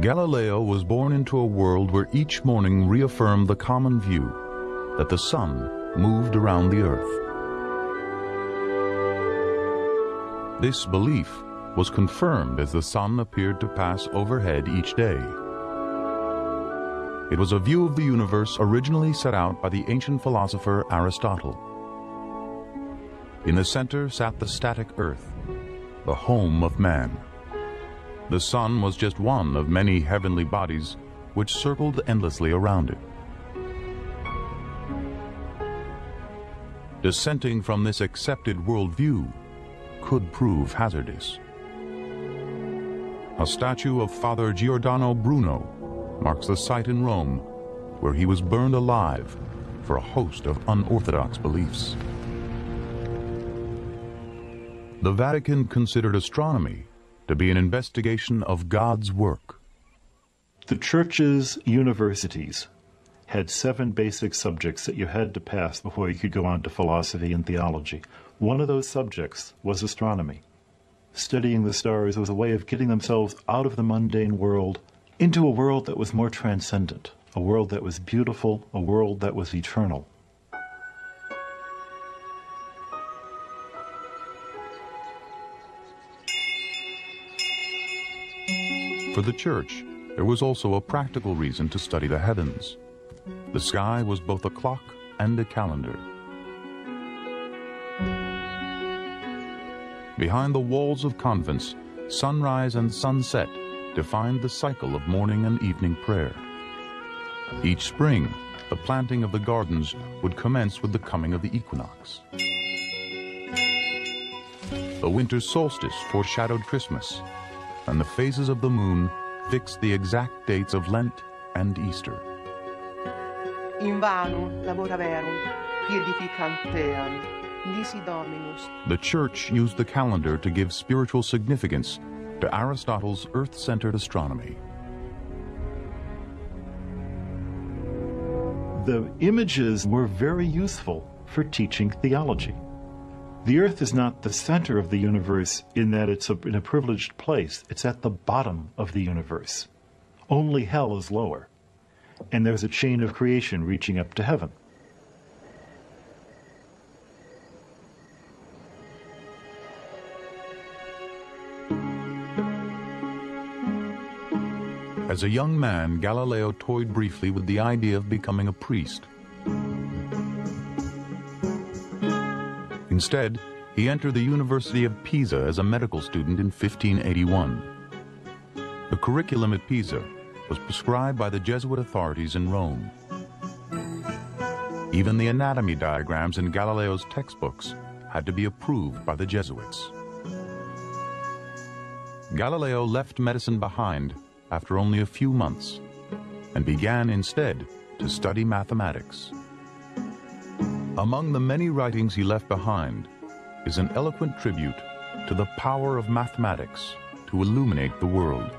Galileo was born into a world where each morning reaffirmed the common view that the sun moved around the earth. This belief was confirmed as the sun appeared to pass overhead each day. It was a view of the universe originally set out by the ancient philosopher Aristotle. In the center sat the static earth, the home of man. The sun was just one of many heavenly bodies which circled endlessly around it. Dissenting from this accepted worldview could prove hazardous. A statue of Father Giordano Bruno marks the site in Rome where he was burned alive for a host of unorthodox beliefs. The Vatican considered astronomy to be an investigation of God's work. The church's universities had seven basic subjects that you had to pass before you could go on to philosophy and theology. One of those subjects was astronomy. Studying the stars was a way of getting themselves out of the mundane world into a world that was more transcendent, a world that was beautiful, a world that was eternal. For the church, there was also a practical reason to study the heavens. The sky was both a clock and a calendar. Behind the walls of convents, sunrise and sunset defined the cycle of morning and evening prayer. Each spring, the planting of the gardens would commence with the coming of the equinox. The winter solstice foreshadowed Christmas, and the phases of the moon fixed the exact dates of Lent and Easter. Invano labora verum, qui edificant team, nisi dominus. The Church used the calendar to give spiritual significance to Aristotle's earth-centered astronomy. The images were very useful for teaching theology. The earth is not the center of the universe in that it's a, in a privileged place. It's at the bottom of the universe. Only hell is lower. And there's a chain of creation reaching up to heaven. As a young man, Galileo toyed briefly with the idea of becoming a priest. Instead, he entered the University of Pisa as a medical student in 1581. The curriculum at Pisa was prescribed by the Jesuit authorities in Rome. Even the anatomy diagrams in Galileo's textbooks had to be approved by the Jesuits. Galileo left medicine behind after only a few months and began instead to study mathematics. Among the many writings he left behind is an eloquent tribute to the power of mathematics to illuminate the world.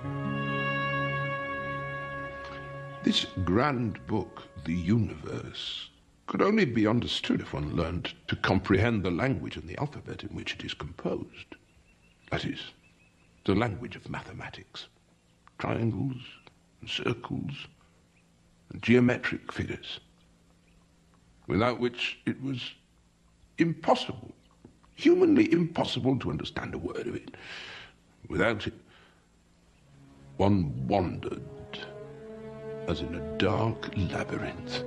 This grand book, The Universe, could only be understood if one learned to comprehend the language and the alphabet in which it is composed. That is, the language of mathematics. Triangles, and circles, and geometric figures without which it was impossible, humanly impossible to understand a word of it. Without it, one wandered as in a dark labyrinth.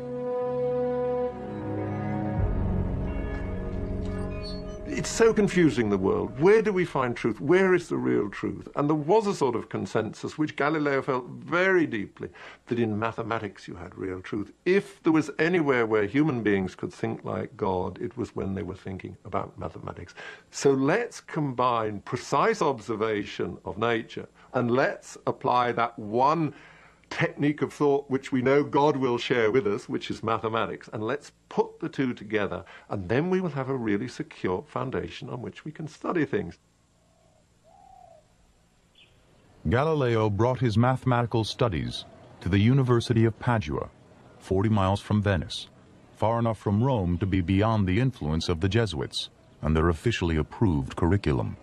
It's so confusing, the world. Where do we find truth? Where is the real truth? And there was a sort of consensus, which Galileo felt very deeply, that in mathematics you had real truth. If there was anywhere where human beings could think like God, it was when they were thinking about mathematics. So let's combine precise observation of nature and let's apply that one technique of thought which we know God will share with us, which is mathematics, and let's put the two together, and then we will have a really secure foundation on which we can study things. Galileo brought his mathematical studies to the University of Padua, 40 miles from Venice, far enough from Rome to be beyond the influence of the Jesuits and their officially approved curriculum.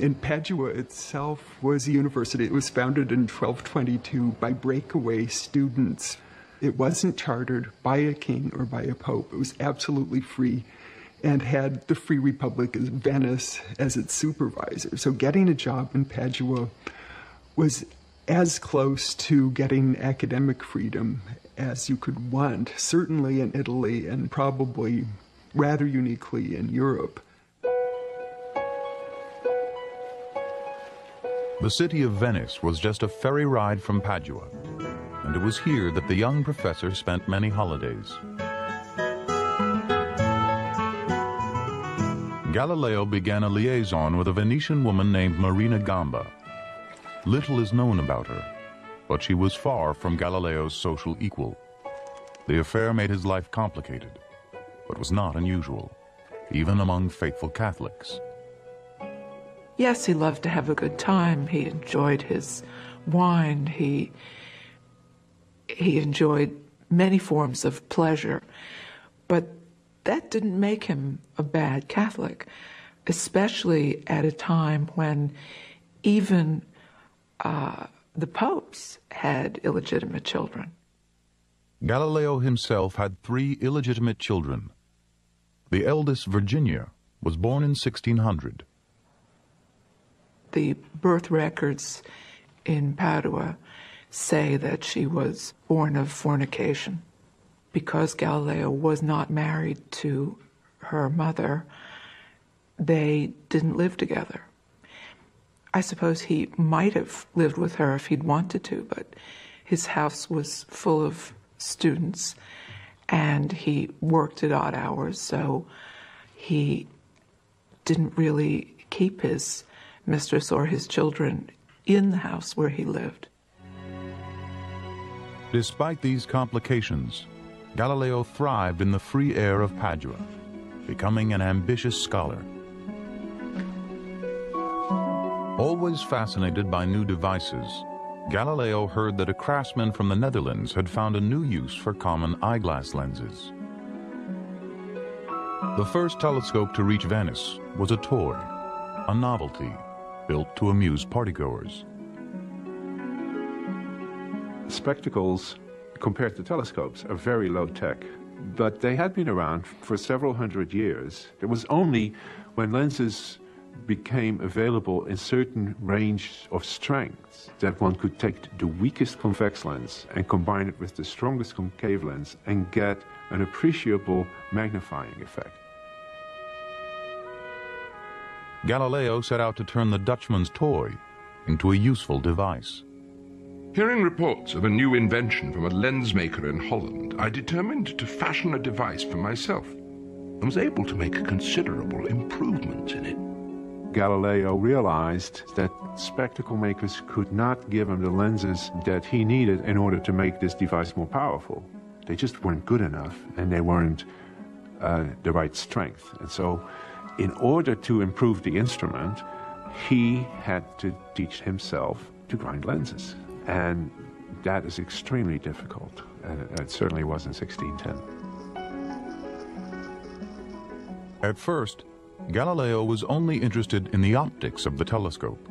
And Padua itself was a university. It was founded in 1222 by breakaway students. It wasn't chartered by a king or by a pope. It was absolutely free and had the Free Republic of Venice as its supervisor. So getting a job in Padua was as close to getting academic freedom as you could want, certainly in Italy and probably rather uniquely in Europe. The city of Venice was just a ferry ride from Padua, and it was here that the young professor spent many holidays. Galileo began a liaison with a Venetian woman named Marina Gamba. Little is known about her, but she was far from Galileo's social equal. The affair made his life complicated, but was not unusual, even among faithful Catholics. Yes, he loved to have a good time. He enjoyed his wine. He he enjoyed many forms of pleasure, but that didn't make him a bad Catholic, especially at a time when even uh, the popes had illegitimate children. Galileo himself had three illegitimate children. The eldest, Virginia, was born in 1600. The birth records in Padua say that she was born of fornication because Galileo was not married to her mother, they didn't live together. I suppose he might have lived with her if he'd wanted to, but his house was full of students and he worked at odd hours, so he didn't really keep his mistress or his children in the house where he lived. Despite these complications, Galileo thrived in the free air of Padua, becoming an ambitious scholar. Always fascinated by new devices, Galileo heard that a craftsman from the Netherlands had found a new use for common eyeglass lenses. The first telescope to reach Venice was a toy, a novelty, built to amuse partygoers. Spectacles compared to telescopes, are very low tech. But they had been around for several hundred years. It was only when lenses became available in certain range of strengths that one could take the weakest convex lens and combine it with the strongest concave lens and get an appreciable magnifying effect. Galileo set out to turn the Dutchman's toy into a useful device. Hearing reports of a new invention from a lens maker in Holland, I determined to fashion a device for myself and was able to make considerable improvements in it. Galileo realized that spectacle makers could not give him the lenses that he needed in order to make this device more powerful. They just weren't good enough and they weren't uh, the right strength. And so, in order to improve the instrument, he had to teach himself to grind lenses. And that is extremely difficult. And it certainly was in 1610. At first, Galileo was only interested in the optics of the telescope.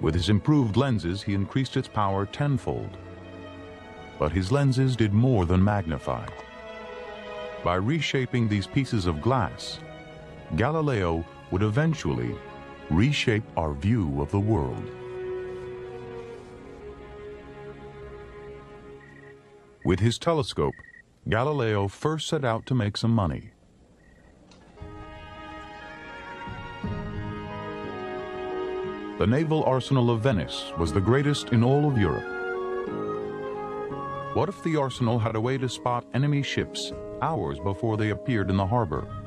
With his improved lenses, he increased its power tenfold. But his lenses did more than magnify. By reshaping these pieces of glass, Galileo would eventually reshape our view of the world. With his telescope, Galileo first set out to make some money. The naval arsenal of Venice was the greatest in all of Europe. What if the arsenal had a way to spot enemy ships hours before they appeared in the harbor?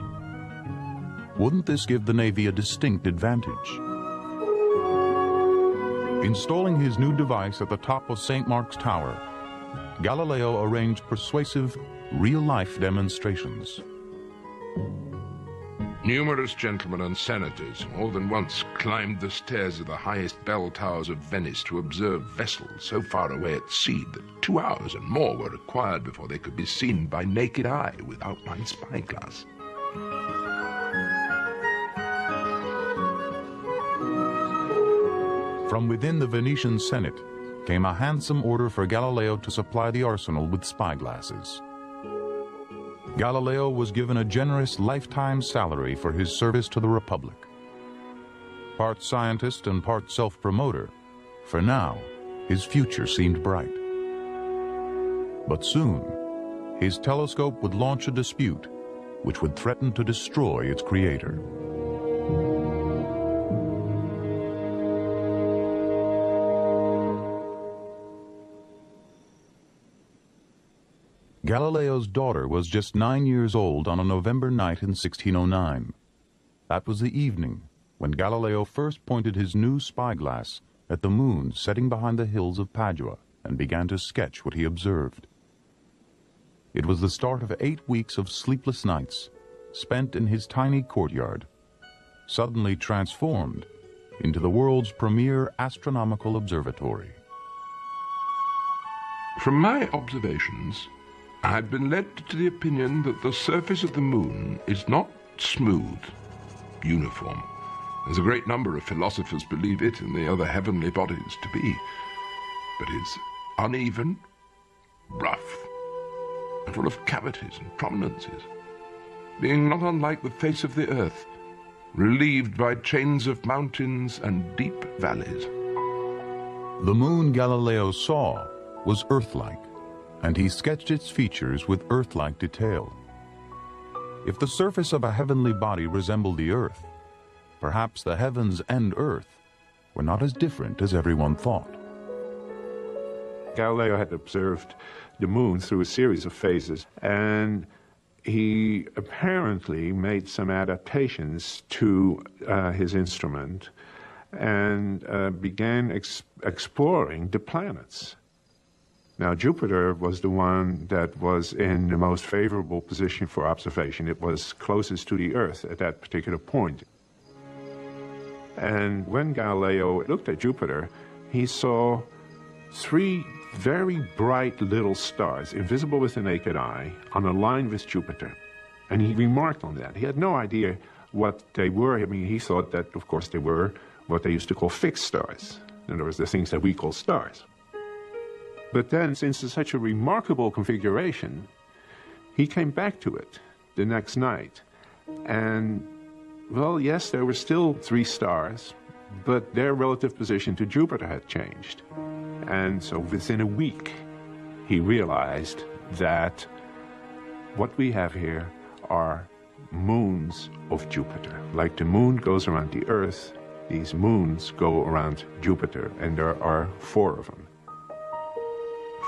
Wouldn't this give the Navy a distinct advantage? Installing his new device at the top of St. Mark's Tower, Galileo arranged persuasive, real-life demonstrations. Numerous gentlemen and senators more than once climbed the stairs of the highest bell towers of Venice to observe vessels so far away at sea that two hours and more were required before they could be seen by naked eye without my spyglass. From within the Venetian Senate came a handsome order for Galileo to supply the arsenal with spyglasses. Galileo was given a generous lifetime salary for his service to the Republic. Part scientist and part self-promoter, for now, his future seemed bright. But soon, his telescope would launch a dispute which would threaten to destroy its creator. Galileo's daughter was just nine years old on a November night in 1609. That was the evening when Galileo first pointed his new spyglass at the moon setting behind the hills of Padua and began to sketch what he observed. It was the start of eight weeks of sleepless nights spent in his tiny courtyard, suddenly transformed into the world's premier astronomical observatory. From my observations, I've been led to the opinion that the surface of the moon is not smooth, uniform, as a great number of philosophers believe it and the other heavenly bodies to be, but is uneven, rough, and full of cavities and prominences, being not unlike the face of the earth, relieved by chains of mountains and deep valleys. The moon Galileo saw was Earth-like, and he sketched its features with Earth-like detail. If the surface of a heavenly body resembled the Earth, perhaps the heavens and Earth were not as different as everyone thought. Galileo had observed the moon through a series of phases, and he apparently made some adaptations to uh, his instrument and uh, began ex exploring the planets. Now, Jupiter was the one that was in the most favorable position for observation. It was closest to the Earth at that particular point. And when Galileo looked at Jupiter, he saw three very bright little stars, invisible with the naked eye, on a line with Jupiter. And he remarked on that. He had no idea what they were. I mean, he thought that, of course, they were what they used to call fixed stars. In other words, the things that we call stars. But then, since it's such a remarkable configuration, he came back to it the next night. And, well, yes, there were still three stars, but their relative position to Jupiter had changed. And so within a week, he realized that what we have here are moons of Jupiter. Like the moon goes around the Earth, these moons go around Jupiter, and there are four of them.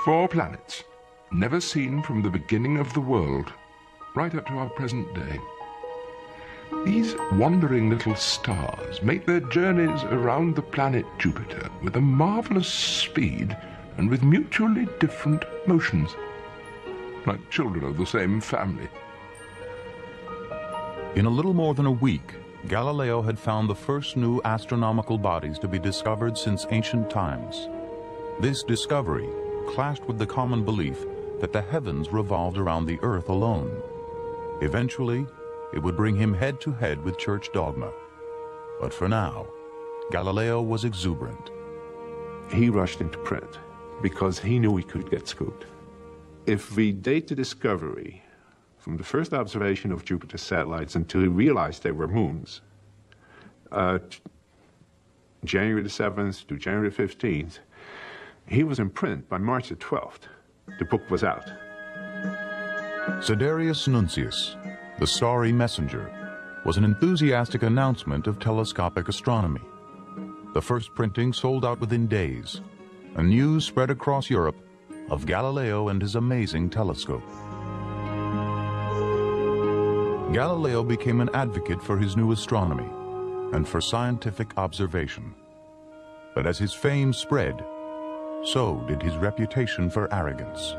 Four planets, never seen from the beginning of the world, right up to our present day. These wandering little stars make their journeys around the planet Jupiter with a marvelous speed and with mutually different motions, like children of the same family. In a little more than a week, Galileo had found the first new astronomical bodies to be discovered since ancient times. This discovery clashed with the common belief that the heavens revolved around the earth alone. Eventually, it would bring him head to head with church dogma. But for now, Galileo was exuberant. He rushed into print because he knew he could get scooped. If we date the discovery from the first observation of Jupiter's satellites until he realized they were moons, uh, January the 7th to January the 15th, he was in print by March the 12th. The book was out. Sidereus Nuncius, the Starry Messenger, was an enthusiastic announcement of telescopic astronomy. The first printing sold out within days, and news spread across Europe of Galileo and his amazing telescope. Galileo became an advocate for his new astronomy and for scientific observation. But as his fame spread, so did his reputation for arrogance.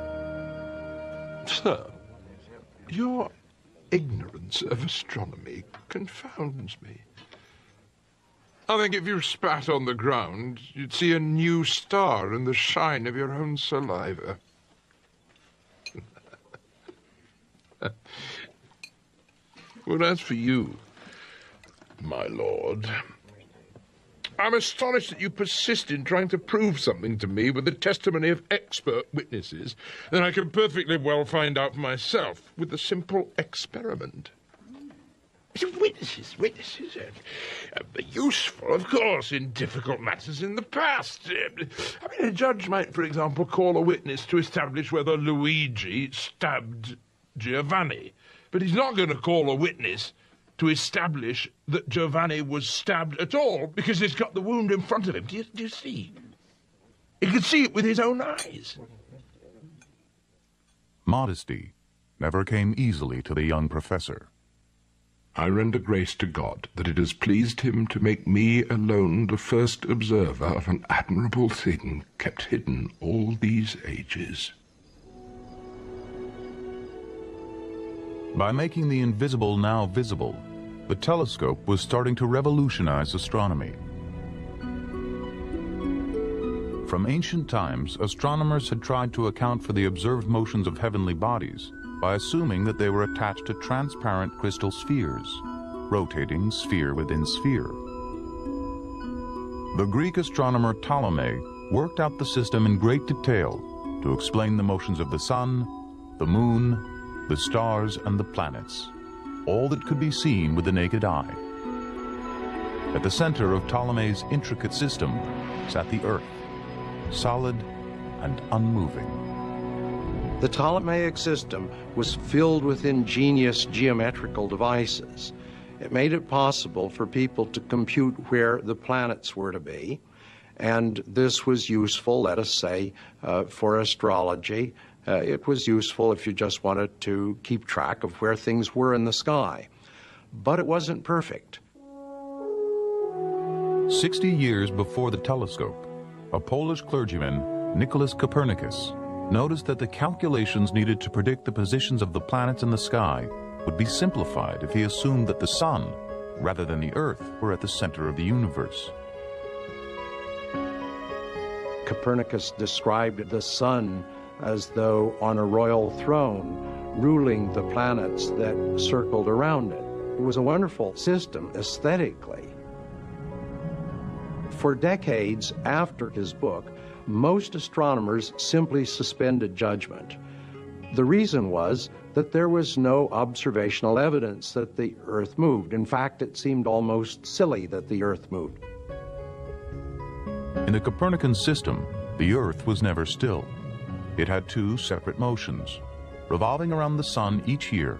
Sir, your ignorance of astronomy confounds me. I think if you spat on the ground, you'd see a new star in the shine of your own saliva. well, as for you, my lord, I'm astonished that you persist in trying to prove something to me with the testimony of expert witnesses that I can perfectly well find out for myself with a simple experiment. Witnesses, witnesses, uh, uh, useful, of course, in difficult matters in the past. Uh, I mean, a judge might, for example, call a witness to establish whether Luigi stabbed Giovanni, but he's not going to call a witness to establish that Giovanni was stabbed at all because he's got the wound in front of him. Do you, do you see? He could see it with his own eyes. Modesty never came easily to the young professor. I render grace to God that it has pleased him to make me alone the first observer of an admirable thing kept hidden all these ages. By making the invisible now visible, the telescope was starting to revolutionize astronomy. From ancient times, astronomers had tried to account for the observed motions of heavenly bodies by assuming that they were attached to transparent crystal spheres, rotating sphere within sphere. The Greek astronomer Ptolemy worked out the system in great detail to explain the motions of the sun, the moon, the stars, and the planets, all that could be seen with the naked eye. At the center of Ptolemy's intricate system sat the Earth, solid and unmoving. The Ptolemaic system was filled with ingenious geometrical devices. It made it possible for people to compute where the planets were to be, and this was useful, let us say, uh, for astrology. Uh, it was useful if you just wanted to keep track of where things were in the sky. But it wasn't perfect. Sixty years before the telescope, a Polish clergyman, Nicholas Copernicus, noticed that the calculations needed to predict the positions of the planets in the sky would be simplified if he assumed that the Sun, rather than the Earth, were at the center of the universe. Copernicus described the Sun as though on a royal throne, ruling the planets that circled around it. It was a wonderful system aesthetically. For decades after his book, most astronomers simply suspended judgment. The reason was that there was no observational evidence that the Earth moved. In fact, it seemed almost silly that the Earth moved. In the Copernican system, the Earth was never still. It had two separate motions, revolving around the Sun each year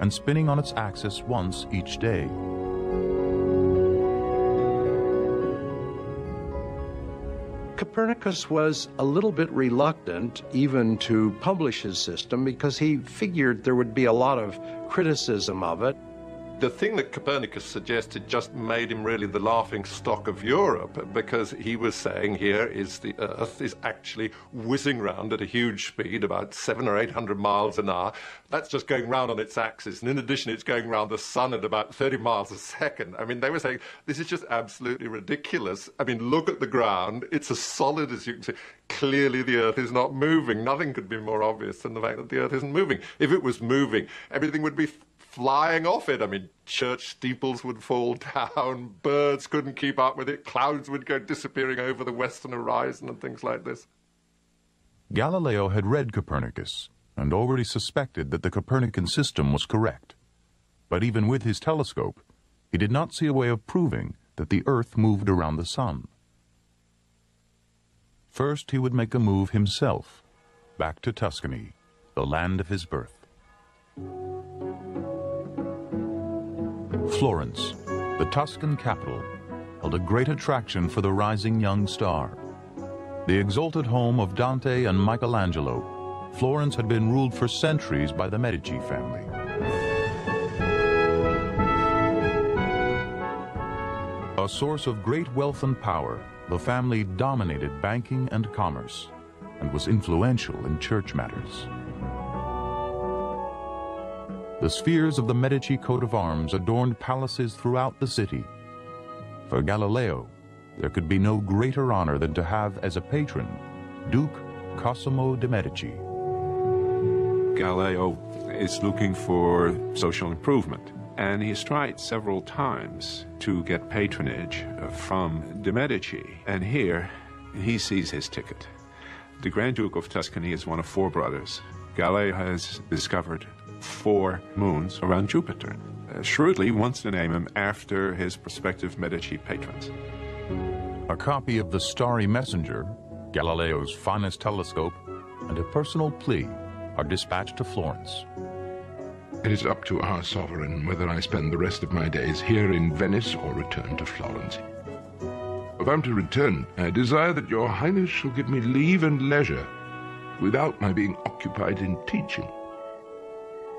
and spinning on its axis once each day. Copernicus was a little bit reluctant even to publish his system because he figured there would be a lot of criticism of it the thing that Copernicus suggested just made him really the laughing stock of Europe because he was saying here is the Earth is actually whizzing round at a huge speed, about seven or eight hundred miles an hour. That's just going round on its axis. And in addition, it's going round the sun at about 30 miles a second. I mean, they were saying this is just absolutely ridiculous. I mean, look at the ground. It's as solid as you can see. Clearly, the Earth is not moving. Nothing could be more obvious than the fact that the Earth isn't moving. If it was moving, everything would be flying off it. I mean, church steeples would fall down, birds couldn't keep up with it, clouds would go disappearing over the western horizon, and things like this. Galileo had read Copernicus and already suspected that the Copernican system was correct. But even with his telescope, he did not see a way of proving that the Earth moved around the Sun. First, he would make a move himself, back to Tuscany, the land of his birth. Florence, the Tuscan capital, held a great attraction for the rising young star. The exalted home of Dante and Michelangelo, Florence had been ruled for centuries by the Medici family. A source of great wealth and power, the family dominated banking and commerce and was influential in church matters. The spheres of the Medici coat of arms adorned palaces throughout the city. For Galileo, there could be no greater honor than to have as a patron Duke Cosimo de' Medici. Galileo is looking for social improvement. And he has tried several times to get patronage from de' Medici. And here he sees his ticket. The Grand Duke of Tuscany is one of four brothers. Galileo has discovered four moons around Jupiter. Uh, shrewdly wants to name him after his prospective Medici patrons. A copy of the Starry Messenger, Galileo's finest telescope, and a personal plea are dispatched to Florence. It is up to our sovereign whether I spend the rest of my days here in Venice or return to Florence. If I'm to return, I desire that your highness shall give me leave and leisure without my being occupied in teaching.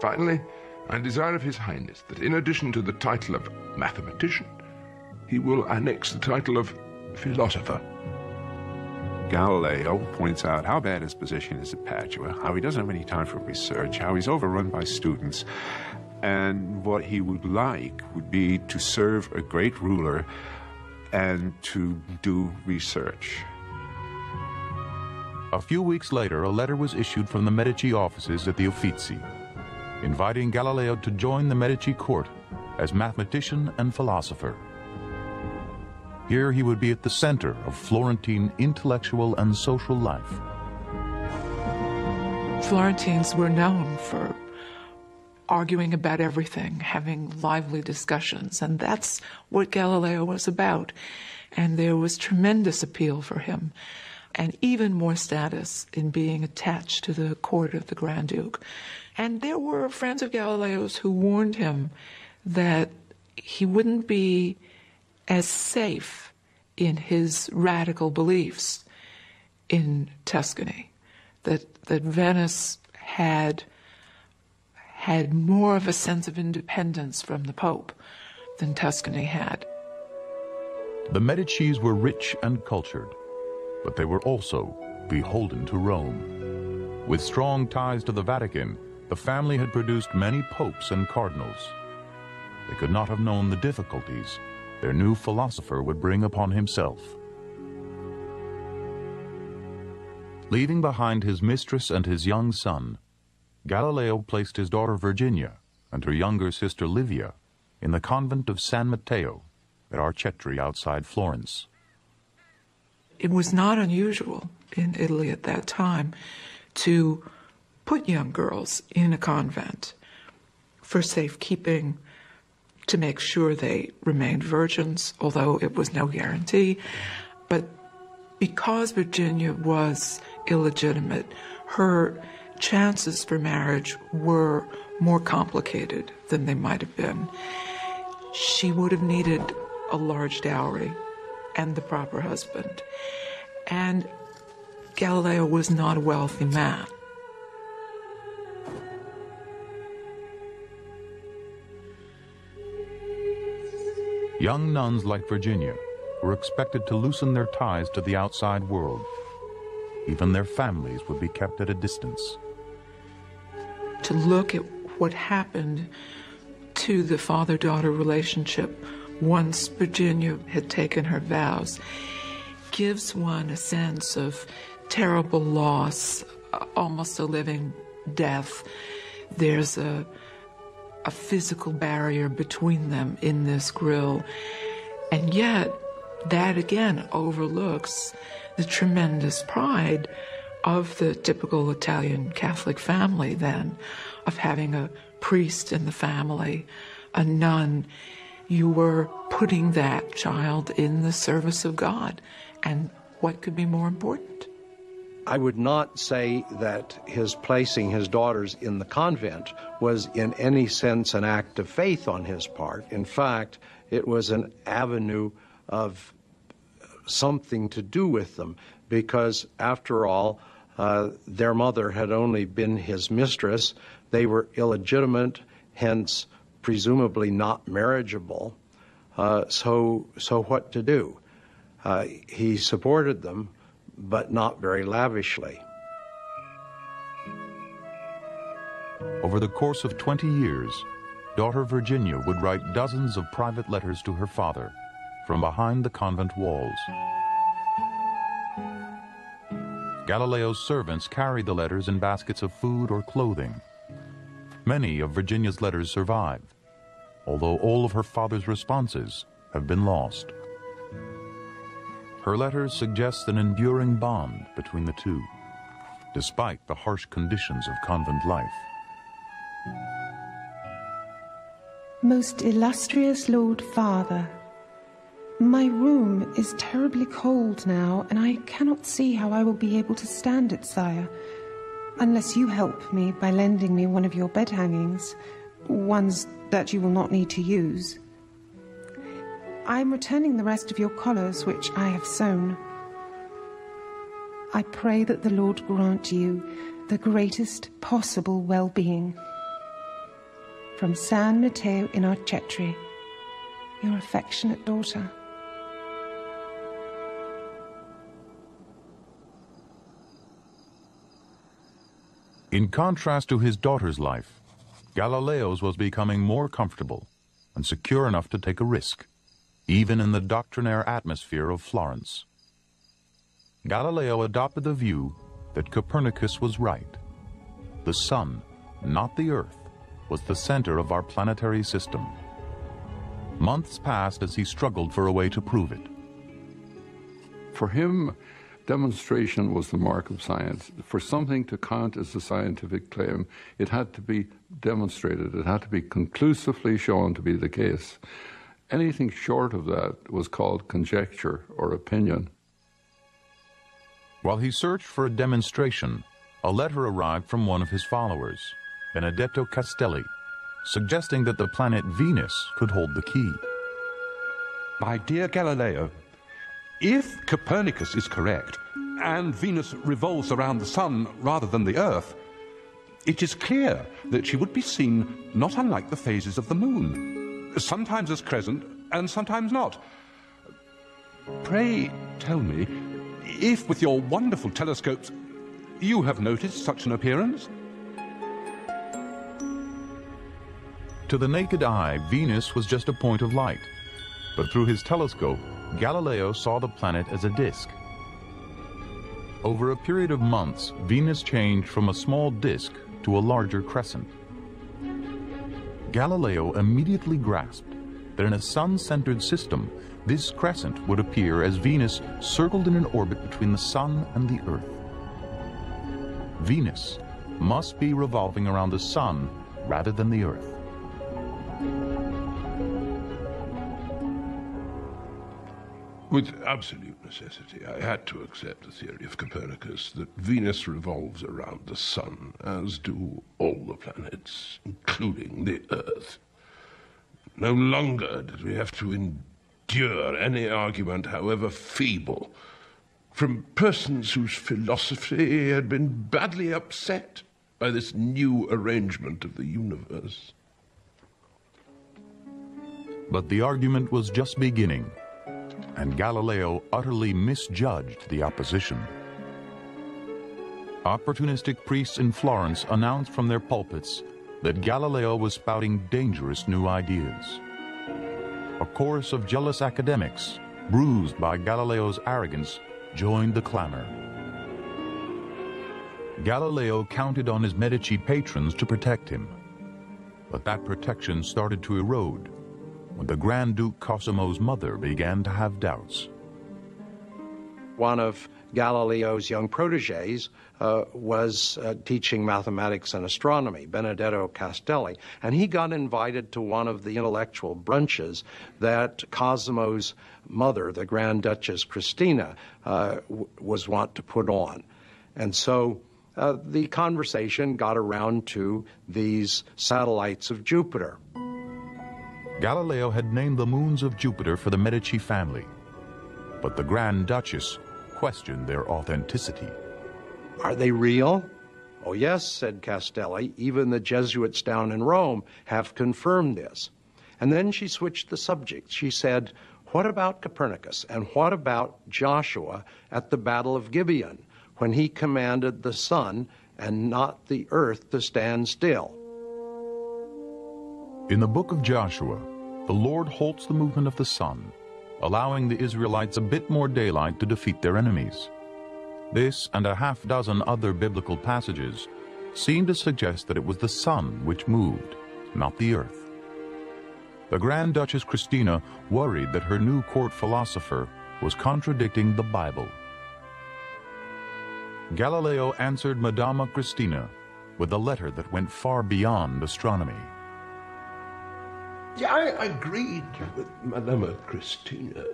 Finally, I desire of his highness that in addition to the title of mathematician, he will annex the title of philosopher. Galileo points out how bad his position is at Padua, how he doesn't have any time for research, how he's overrun by students, and what he would like would be to serve a great ruler and to do research. A few weeks later, a letter was issued from the Medici offices at the Uffizi, inviting Galileo to join the Medici court as mathematician and philosopher. Here he would be at the center of Florentine intellectual and social life. Florentines were known for arguing about everything, having lively discussions, and that's what Galileo was about. And there was tremendous appeal for him, and even more status in being attached to the court of the Grand Duke. And there were friends of Galileo's who warned him that he wouldn't be as safe in his radical beliefs in Tuscany, that, that Venice had, had more of a sense of independence from the Pope than Tuscany had. The Medicis were rich and cultured, but they were also beholden to Rome. With strong ties to the Vatican, the family had produced many popes and cardinals. They could not have known the difficulties their new philosopher would bring upon himself. Leaving behind his mistress and his young son, Galileo placed his daughter Virginia and her younger sister Livia in the convent of San Matteo at Arcetri outside Florence. It was not unusual in Italy at that time to put young girls in a convent for safekeeping, to make sure they remained virgins, although it was no guarantee. But because Virginia was illegitimate, her chances for marriage were more complicated than they might have been. She would have needed a large dowry and the proper husband. And Galileo was not a wealthy man. Young nuns like Virginia were expected to loosen their ties to the outside world. Even their families would be kept at a distance. To look at what happened to the father daughter relationship once Virginia had taken her vows gives one a sense of terrible loss, almost a living death. There's a a physical barrier between them in this grill. And yet, that again overlooks the tremendous pride of the typical Italian Catholic family, then, of having a priest in the family, a nun. You were putting that child in the service of God. And what could be more important? I would not say that his placing his daughters in the convent was in any sense an act of faith on his part. In fact, it was an avenue of something to do with them because, after all, uh, their mother had only been his mistress. They were illegitimate, hence, presumably not marriageable. Uh, so, so what to do? Uh, he supported them but not very lavishly. Over the course of 20 years, daughter Virginia would write dozens of private letters to her father from behind the convent walls. Galileo's servants carried the letters in baskets of food or clothing. Many of Virginia's letters survive. although all of her father's responses have been lost. Her letters suggest an enduring bond between the two, despite the harsh conditions of convent life. Most illustrious Lord Father, my room is terribly cold now, and I cannot see how I will be able to stand it, sire, unless you help me by lending me one of your bed hangings, ones that you will not need to use. I am returning the rest of your collars, which I have sewn. I pray that the Lord grant you the greatest possible well being. From San Matteo in Arcetri, your affectionate daughter. In contrast to his daughter's life, Galileo's was becoming more comfortable and secure enough to take a risk, even in the doctrinaire atmosphere of Florence. Galileo adopted the view that Copernicus was right. The sun, not the earth, was the center of our planetary system. Months passed as he struggled for a way to prove it. For him, demonstration was the mark of science. For something to count as a scientific claim, it had to be demonstrated, it had to be conclusively shown to be the case. Anything short of that was called conjecture or opinion. While he searched for a demonstration, a letter arrived from one of his followers, Benedetto Castelli, suggesting that the planet Venus could hold the key. My dear Galileo, if Copernicus is correct, and Venus revolves around the Sun rather than the Earth, it is clear that she would be seen not unlike the phases of the Moon, sometimes as crescent and sometimes not. Pray tell me if, with your wonderful telescopes, you have noticed such an appearance? To the naked eye, Venus was just a point of light, but through his telescope, Galileo saw the planet as a disk. Over a period of months, Venus changed from a small disk to a larger crescent. Galileo immediately grasped that in a sun-centered system, this crescent would appear as Venus circled in an orbit between the Sun and the Earth. Venus must be revolving around the Sun rather than the Earth. With absolute necessity, I had to accept the theory of Copernicus that Venus revolves around the Sun, as do all the planets, including the Earth. No longer did we have to endure any argument, however feeble, from persons whose philosophy had been badly upset by this new arrangement of the universe. But the argument was just beginning and Galileo utterly misjudged the opposition. Opportunistic priests in Florence announced from their pulpits that Galileo was spouting dangerous new ideas. A chorus of jealous academics, bruised by Galileo's arrogance, joined the clamor. Galileo counted on his Medici patrons to protect him, but that protection started to erode when the Grand Duke Cosimo's mother began to have doubts. One of Galileo's young proteges uh, was uh, teaching mathematics and astronomy, Benedetto Castelli, and he got invited to one of the intellectual brunches that Cosimo's mother, the Grand Duchess Christina, uh, was wont to put on. And so uh, the conversation got around to these satellites of Jupiter. Galileo had named the moons of Jupiter for the Medici family, but the Grand Duchess questioned their authenticity. Are they real? Oh, yes, said Castelli. Even the Jesuits down in Rome have confirmed this. And then she switched the subject. She said, What about Copernicus? And what about Joshua at the Battle of Gibeon when he commanded the sun and not the earth to stand still? In the book of Joshua, the Lord halts the movement of the sun, allowing the Israelites a bit more daylight to defeat their enemies. This and a half dozen other biblical passages seem to suggest that it was the sun which moved, not the earth. the Grand Duchess Christina worried that her new court philosopher was contradicting the Bible. Galileo answered Madama Christina with a letter that went far beyond astronomy. Yeah, I agreed with Madama Christina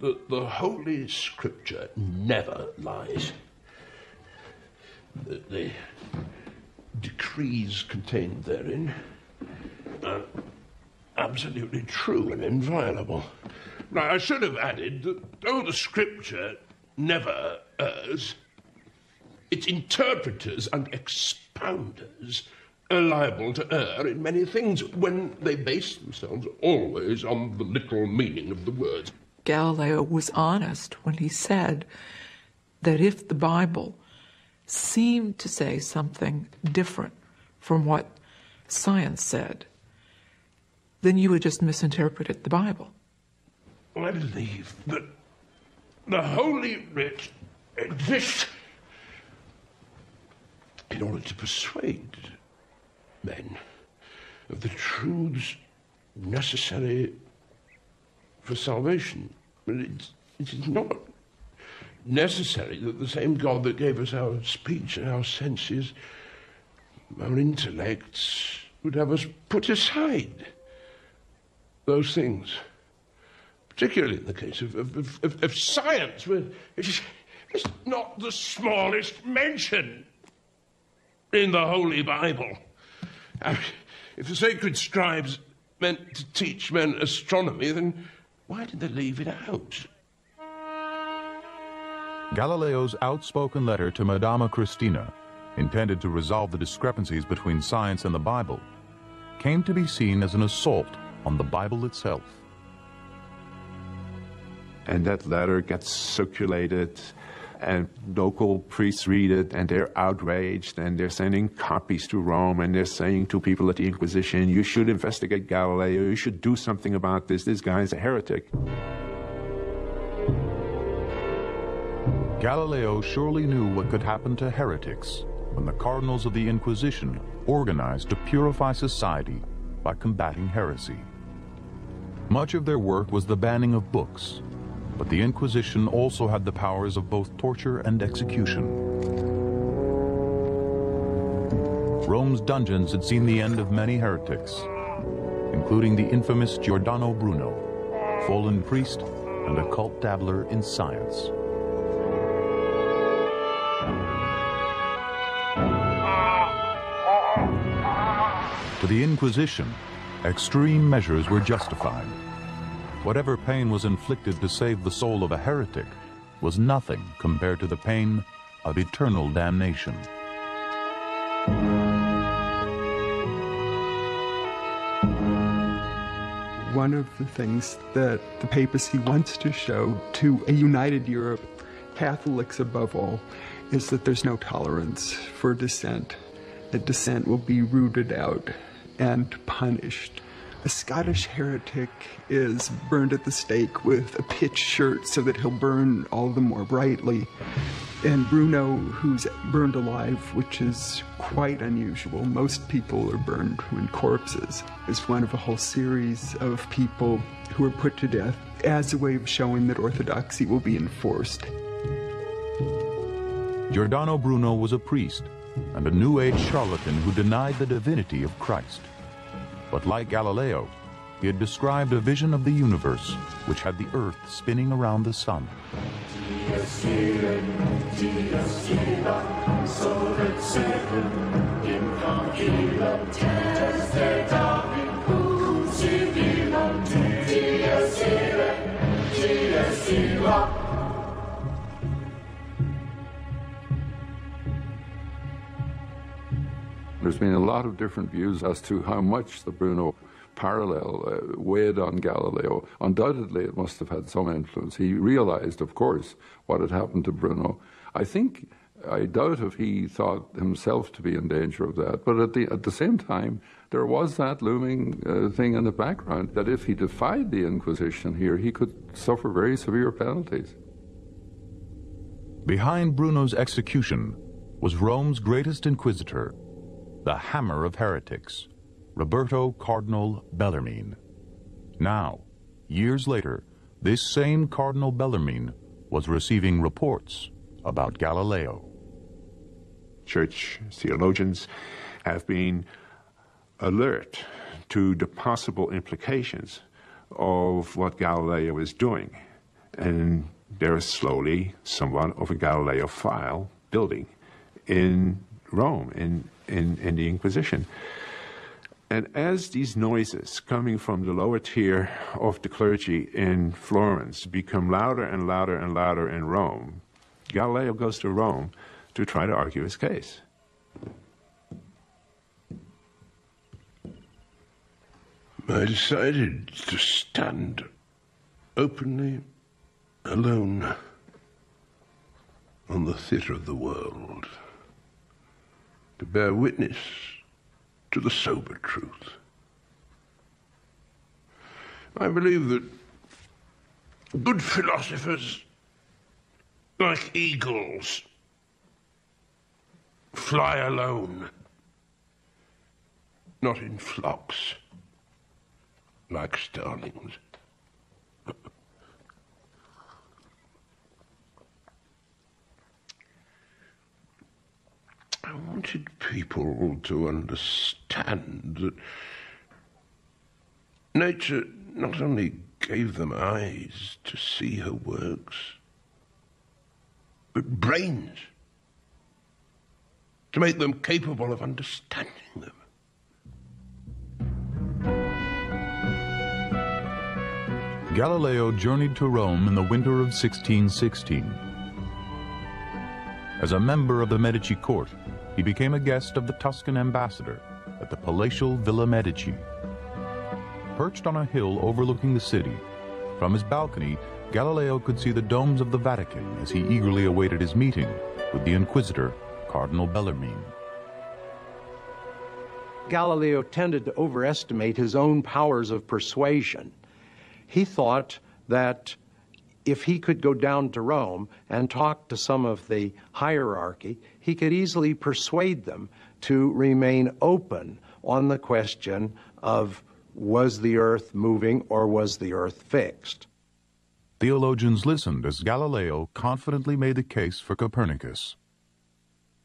that the Holy Scripture never lies. The, the decrees contained therein are absolutely true and inviolable. Now, I should have added that though the Scripture never errs, its interpreters and expounders are liable to err in many things when they base themselves always on the literal meaning of the words. Galileo was honest when he said that if the Bible seemed to say something different from what science said, then you had just misinterpreted the Bible. I believe that the Holy Writ exists in order to persuade men of the truths necessary for salvation. But it, it is not necessary that the same God that gave us our speech and our senses, our intellects, would have us put aside those things. Particularly in the case of, of, of, of science, where it's, it's not the smallest mention in the Holy Bible. I mean, if the sacred scribes meant to teach men astronomy, then why did they leave it out? Galileo's outspoken letter to Madama Christina, intended to resolve the discrepancies between science and the Bible, came to be seen as an assault on the Bible itself. And that letter gets circulated and local priests read it and they're outraged and they're sending copies to Rome and they're saying to people at the Inquisition, you should investigate Galileo, you should do something about this, this guy's a heretic. Galileo surely knew what could happen to heretics when the cardinals of the Inquisition organized to purify society by combating heresy. Much of their work was the banning of books, but the Inquisition also had the powers of both torture and execution. Rome's dungeons had seen the end of many heretics, including the infamous Giordano Bruno, fallen priest and occult dabbler in science. To the Inquisition, extreme measures were justified. Whatever pain was inflicted to save the soul of a heretic was nothing compared to the pain of eternal damnation. One of the things that the papacy wants to show to a united Europe, Catholics above all, is that there's no tolerance for dissent, that dissent will be rooted out and punished. A Scottish heretic is burned at the stake with a pitch shirt so that he'll burn all the more brightly. And Bruno, who's burned alive, which is quite unusual. Most people are burned when corpses, is one of a whole series of people who are put to death as a way of showing that orthodoxy will be enforced. Giordano Bruno was a priest and a New Age charlatan who denied the divinity of Christ. But like Galileo, he had described a vision of the universe which had the earth spinning around the sun. There's been a lot of different views as to how much the Bruno parallel uh, weighed on Galileo. Undoubtedly, it must have had some influence. He realized, of course, what had happened to Bruno. I think, I doubt if he thought himself to be in danger of that, but at the, at the same time, there was that looming uh, thing in the background that if he defied the Inquisition here, he could suffer very severe penalties. Behind Bruno's execution was Rome's greatest inquisitor, the Hammer of Heretics, Roberto Cardinal Bellarmine. Now, years later, this same Cardinal Bellarmine was receiving reports about Galileo. Church theologians have been alert to the possible implications of what Galileo is doing. And there is slowly somewhat of a Galileo file building in Rome, in, in, in the Inquisition. And as these noises coming from the lower tier of the clergy in Florence become louder and louder and louder in Rome, Galileo goes to Rome to try to argue his case. I decided to stand openly alone on the theatre of the world to bear witness to the sober truth. I believe that good philosophers, like eagles, fly alone, not in flocks, like starlings. I wanted people to understand that nature not only gave them eyes to see her works, but brains to make them capable of understanding them. Galileo journeyed to Rome in the winter of 1616. As a member of the Medici court, he became a guest of the Tuscan ambassador at the palatial Villa Medici. Perched on a hill overlooking the city, from his balcony, Galileo could see the domes of the Vatican as he eagerly awaited his meeting with the Inquisitor, Cardinal Bellarmine. Galileo tended to overestimate his own powers of persuasion. He thought that if he could go down to Rome and talk to some of the hierarchy, he could easily persuade them to remain open on the question of was the earth moving or was the earth fixed? Theologians listened as Galileo confidently made the case for Copernicus.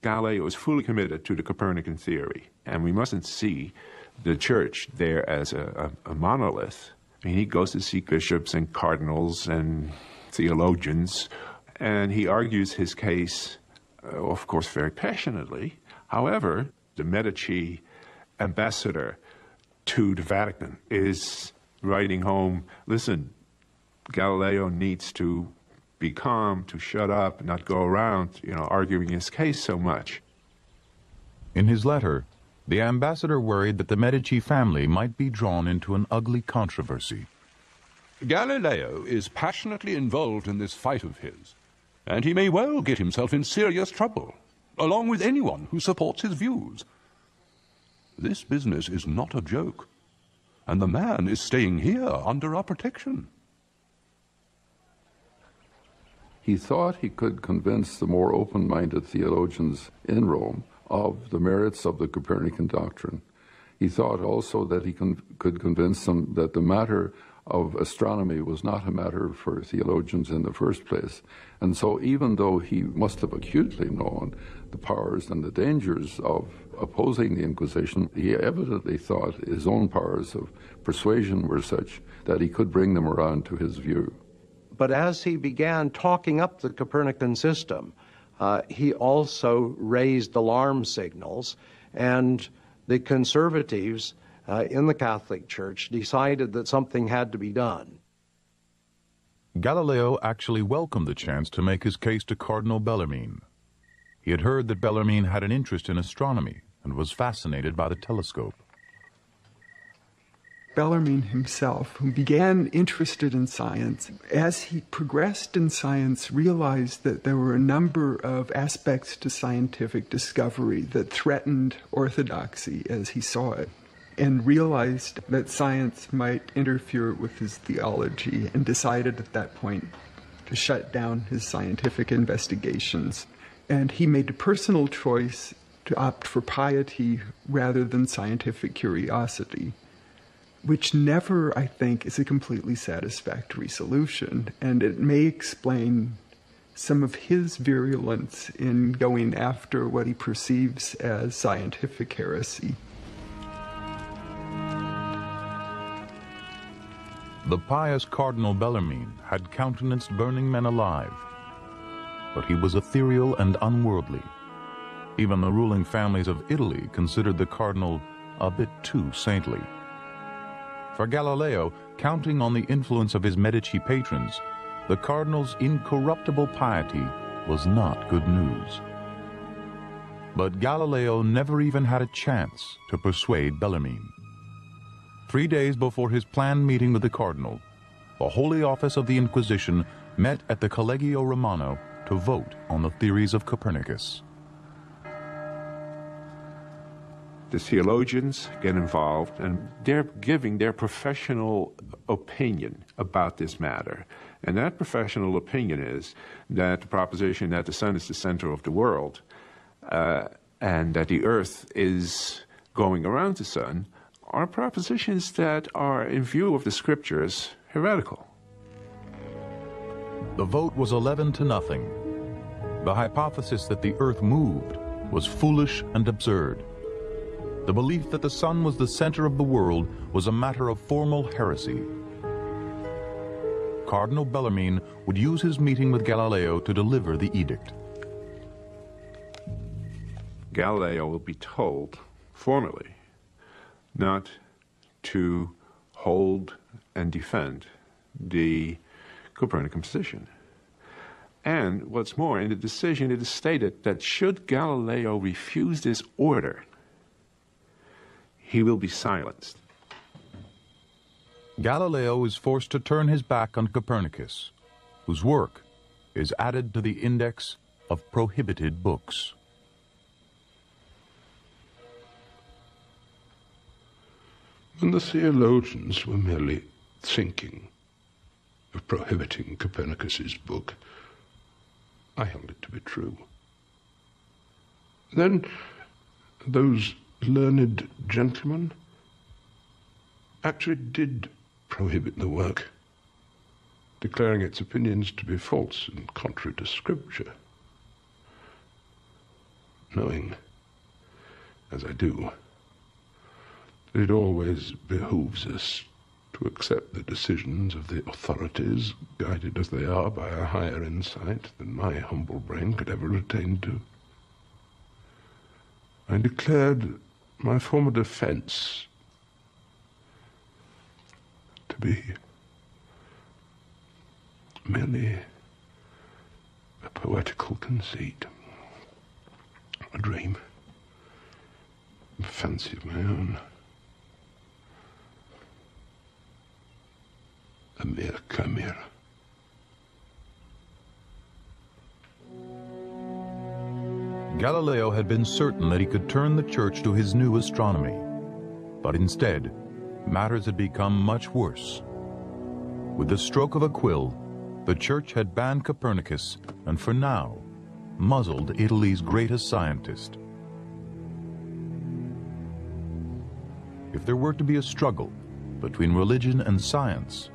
Galileo was fully committed to the Copernican theory, and we mustn't see the church there as a, a, a monolith. He goes to see bishops and cardinals and theologians, and he argues his case, uh, of course, very passionately. However, the Medici ambassador to the Vatican is writing home listen, Galileo needs to be calm, to shut up, not go around, you know, arguing his case so much. In his letter, the ambassador worried that the Medici family might be drawn into an ugly controversy. Galileo is passionately involved in this fight of his, and he may well get himself in serious trouble, along with anyone who supports his views. This business is not a joke, and the man is staying here under our protection. He thought he could convince the more open minded theologians in Rome of the merits of the Copernican doctrine. He thought also that he con- could convince them that the matter of astronomy was not a matter for theologians in the first place. And so, even though he must have acutely known the powers and the dangers of opposing the Inquisition, he evidently thought his own powers of persuasion were such that he could bring them around to his view. But as he began talking up the Copernican system, uh, he also raised alarm signals, and the conservatives uh, in the Catholic Church decided that something had to be done. Galileo actually welcomed the chance to make his case to Cardinal Bellarmine. He had heard that Bellarmine had an interest in astronomy and was fascinated by the telescope. Bellarmine himself, who began interested in science, as he progressed in science, realized that there were a number of aspects to scientific discovery that threatened orthodoxy as he saw it and realized that science might interfere with his theology and decided at that point to shut down his scientific investigations. And he made a personal choice to opt for piety rather than scientific curiosity. Which never, I think, is a completely satisfactory solution. And it may explain some of his virulence in going after what he perceives as scientific heresy. The pious Cardinal Bellarmine had countenanced burning men alive, but he was ethereal and unworldly. Even the ruling families of Italy considered the cardinal a bit too saintly. For Galileo, counting on the influence of his Medici patrons, the cardinal's incorruptible piety was not good news. But Galileo never even had a chance to persuade Bellarmine. Three days before his planned meeting with the cardinal, the Holy Office of the Inquisition met at the Collegio Romano to vote on the theories of Copernicus. The theologians get involved and they're giving their professional opinion about this matter. And that professional opinion is that the proposition that the sun is the center of the world uh, and that the earth is going around the sun are propositions that are, in view of the scriptures, heretical. The vote was 11 to nothing. The hypothesis that the earth moved was foolish and absurd. The belief that the sun was the center of the world was a matter of formal heresy. Cardinal Bellarmine would use his meeting with Galileo to deliver the edict. Galileo will be told formally not to hold and defend the Copernican position. And what's more, in the decision it is stated that should Galileo refuse this order, he will be silenced. Galileo is forced to turn his back on Copernicus, whose work is added to the index of prohibited books. When the theologians were merely thinking of prohibiting Copernicus's book, I held it to be true. Then those learned gentleman actually did prohibit the work, declaring its opinions to be false and contrary to Scripture, knowing, as I do, that it always behooves us to accept the decisions of the authorities, guided as they are by a higher insight than my humble brain could ever attain to. I declared my former defense to be merely a poetical conceit, a dream, a fancy of my own, a mere chimera. Galileo had been certain that he could turn the church to his new astronomy. But instead, matters had become much worse. With the stroke of a quill, the church had banned Copernicus and for now muzzled Italy's greatest scientist. If there were to be a struggle between religion and science,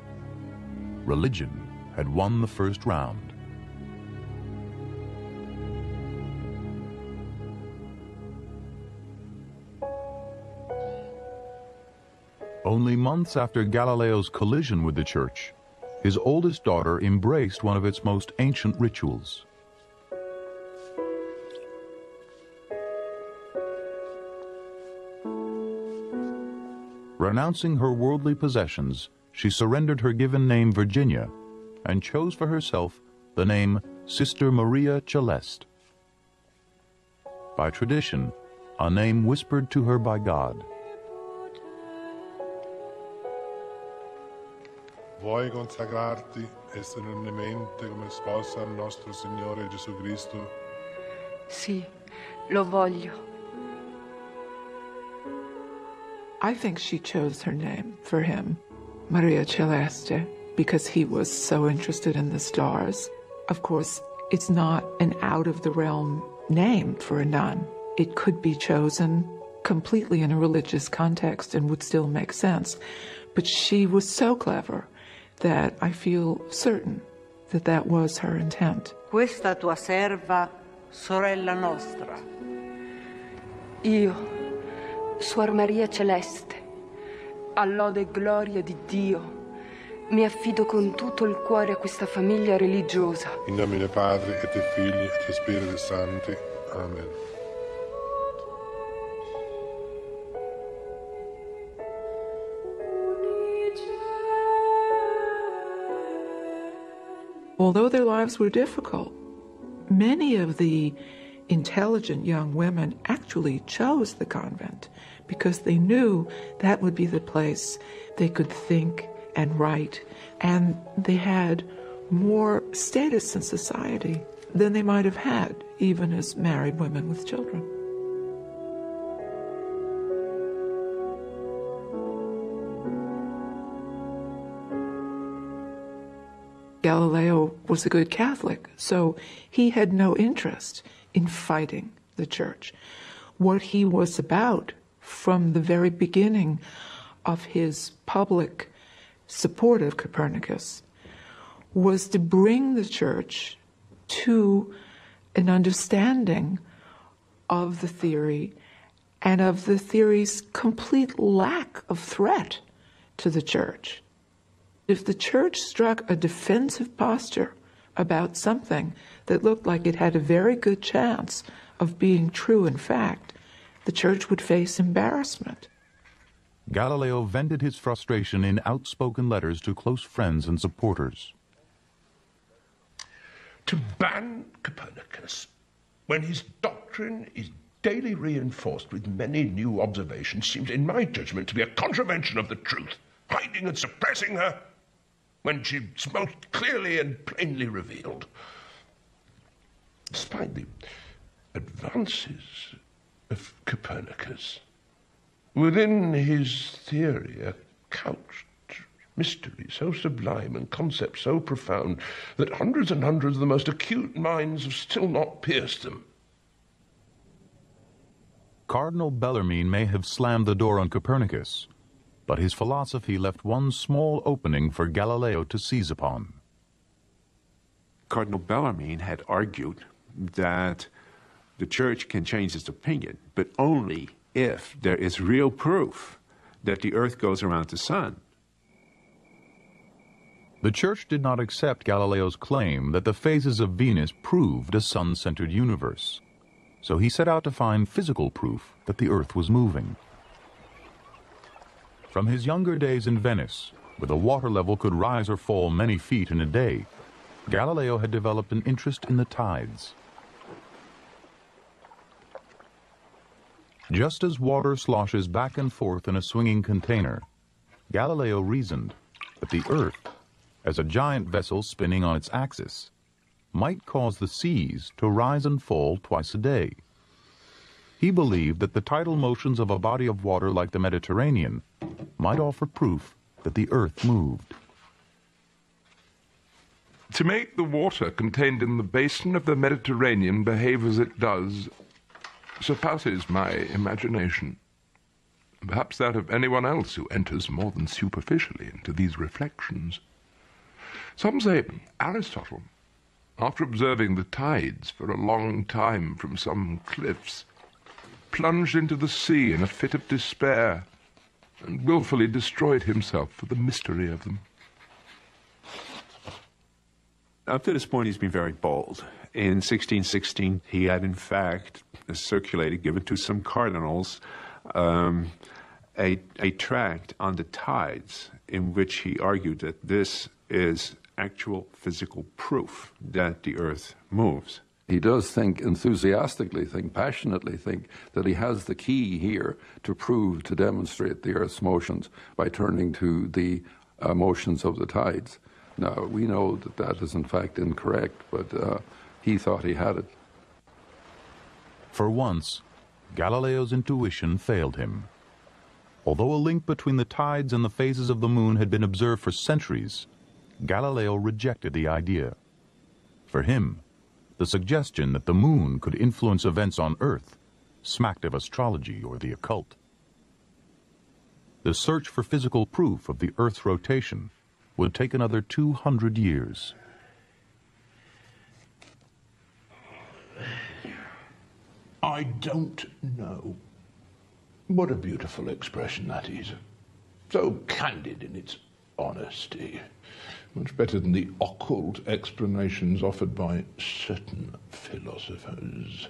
religion had won the first round. Only months after Galileo's collision with the Church, his oldest daughter embraced one of its most ancient rituals. Renouncing her worldly possessions, she surrendered her given name Virginia and chose for herself the name Sister Maria Celeste. By tradition, a name whispered to her by God. Vuoi consacrarti e solennemente come sposa al nostro Signore Gesù Cristo? Sì, lo voglio. I think she chose her name for him, Maria Celeste, because he was so interested in the stars. Of course, it's not an out of the realm name for a nun. It could be chosen completely in a religious context and would still make sense. But she was so clever that I feel certain that that was her intent. Questa tua serva, sorella nostra. Io, Suor Maria Celeste, all'ode e gloria di Dio, mi affido con tutto il cuore a questa famiglia religiosa. In nomine Padre et de Figli et de Spiriti Santi. Amen. Although their lives were difficult, many of the intelligent young women actually chose the convent because they knew that would be the place they could think and write, and they had more status in society than they might have had even as married women with children. Galileo was a good Catholic, so he had no interest in fighting the church. What he was about from the very beginning of his public support of Copernicus was to bring the church to an understanding of the theory and of the theory's complete lack of threat to the church. If the church struck a defensive posture about something that looked like it had a very good chance of being true in fact, the church would face embarrassment. Galileo vented his frustration in outspoken letters to close friends and supporters. To ban Copernicus when his doctrine is daily reinforced with many new observations seems, in my judgment, to be a contravention of the truth, hiding and suppressing her when she's most clearly and plainly revealed. Despite the advances of Copernicus, within his theory a couched mystery so sublime and concept so profound that hundreds and hundreds of the most acute minds have still not pierced them. Cardinal Bellarmine may have slammed the door on Copernicus, but his philosophy left one small opening for Galileo to seize upon. Cardinal Bellarmine had argued that the church can change its opinion, but only if there is real proof that the earth goes around the sun. The Church did not accept Galileo's claim that the phases of Venus proved a sun centered universe, so he set out to find physical proof that the Earth was moving. From his younger days in Venice, where the water level could rise or fall many feet in a day, Galileo had developed an interest in the tides. Just as water sloshes back and forth in a swinging container, Galileo reasoned that the Earth, as a giant vessel spinning on its axis, might cause the seas to rise and fall twice a day. He believed that the tidal motions of a body of water like the Mediterranean might offer proof that the Earth moved. To make the water contained in the basin of the Mediterranean behave as it does surpasses my imagination, perhaps that of anyone else who enters more than superficially into these reflections. Some say Aristotle, after observing the tides for a long time from some cliffs, plunged into the sea in a fit of despair and wilfully destroyed himself for the mystery of them. Up to this point, he's been very bold. In 1616, he had, in fact, circulated, given to some cardinals, um, a, a tract on the tides in which he argued that this is actual physical proof that the earth moves. He does think enthusiastically, think passionately, think that he has the key here to prove, to demonstrate the Earth's motions by turning to the uh, motions of the tides. Now, we know that that is in fact incorrect, but uh, he thought he had it. For once, Galileo's intuition failed him. Although a link between the tides and the phases of the moon had been observed for centuries, Galileo rejected the idea. For him, the suggestion that the moon could influence events on Earth smacked of astrology or the occult. The search for physical proof of the Earth's rotation would take another 200 years. I don't know. What a beautiful expression that is. So candid in its honesty. Much better than the occult explanations offered by certain philosophers.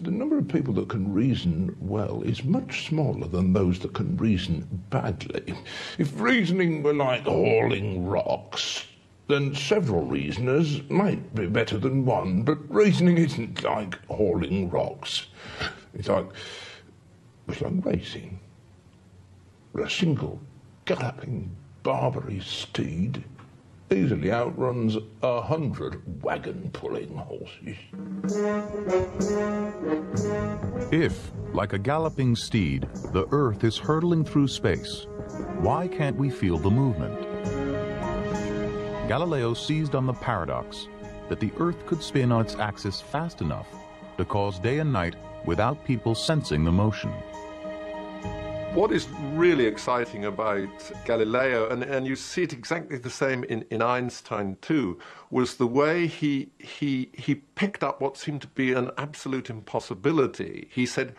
The number of people that can reason well is much smaller than those that can reason badly. If reasoning were like hauling rocks, then several reasoners might be better than one, but reasoning isn't like hauling rocks. It's like, it's like racing. A single galloping Barbary steed easily outruns a hundred wagon-pulling horses. If, like a galloping steed, the Earth is hurtling through space, why can't we feel the movement? Galileo seized on the paradox that the Earth could spin on its axis fast enough to cause day and night without people sensing the motion. What is really exciting about Galileo, and, and you see it exactly the same in, in Einstein too, was the way he, he, he picked up what seemed to be an absolute impossibility. He said,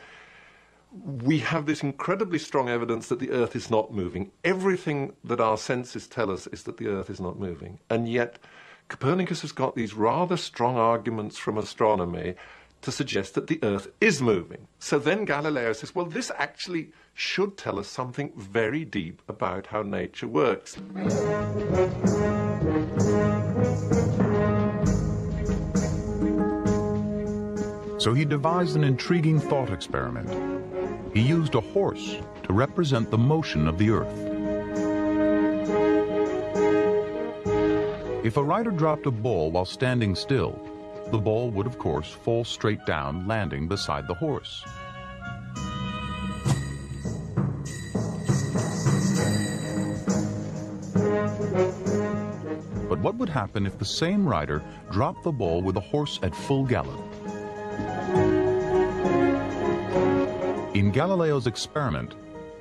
we have this incredibly strong evidence that the Earth is not moving. Everything that our senses tell us is that the Earth is not moving. And yet, Copernicus has got these rather strong arguments from astronomy to suggest that the Earth is moving. So then Galileo says, well, this actually should tell us something very deep about how nature works. So he devised an intriguing thought experiment. He used a horse to represent the motion of the Earth. If a rider dropped a ball while standing still, the ball would, of course, fall straight down, landing beside the horse. But what would happen if the same rider dropped the ball with a horse at full gallop? In Galileo's experiment,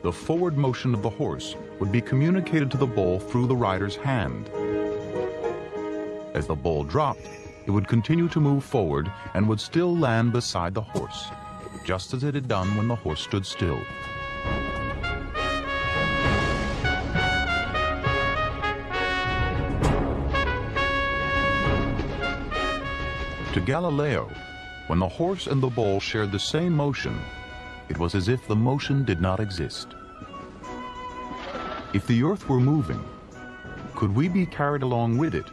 the forward motion of the horse would be communicated to the ball through the rider's hand. As the ball dropped, it would continue to move forward and would still land beside the horse, just as it had done when the horse stood still. To Galileo, when the horse and the ball shared the same motion, it was as if the motion did not exist. If the Earth were moving, could we be carried along with it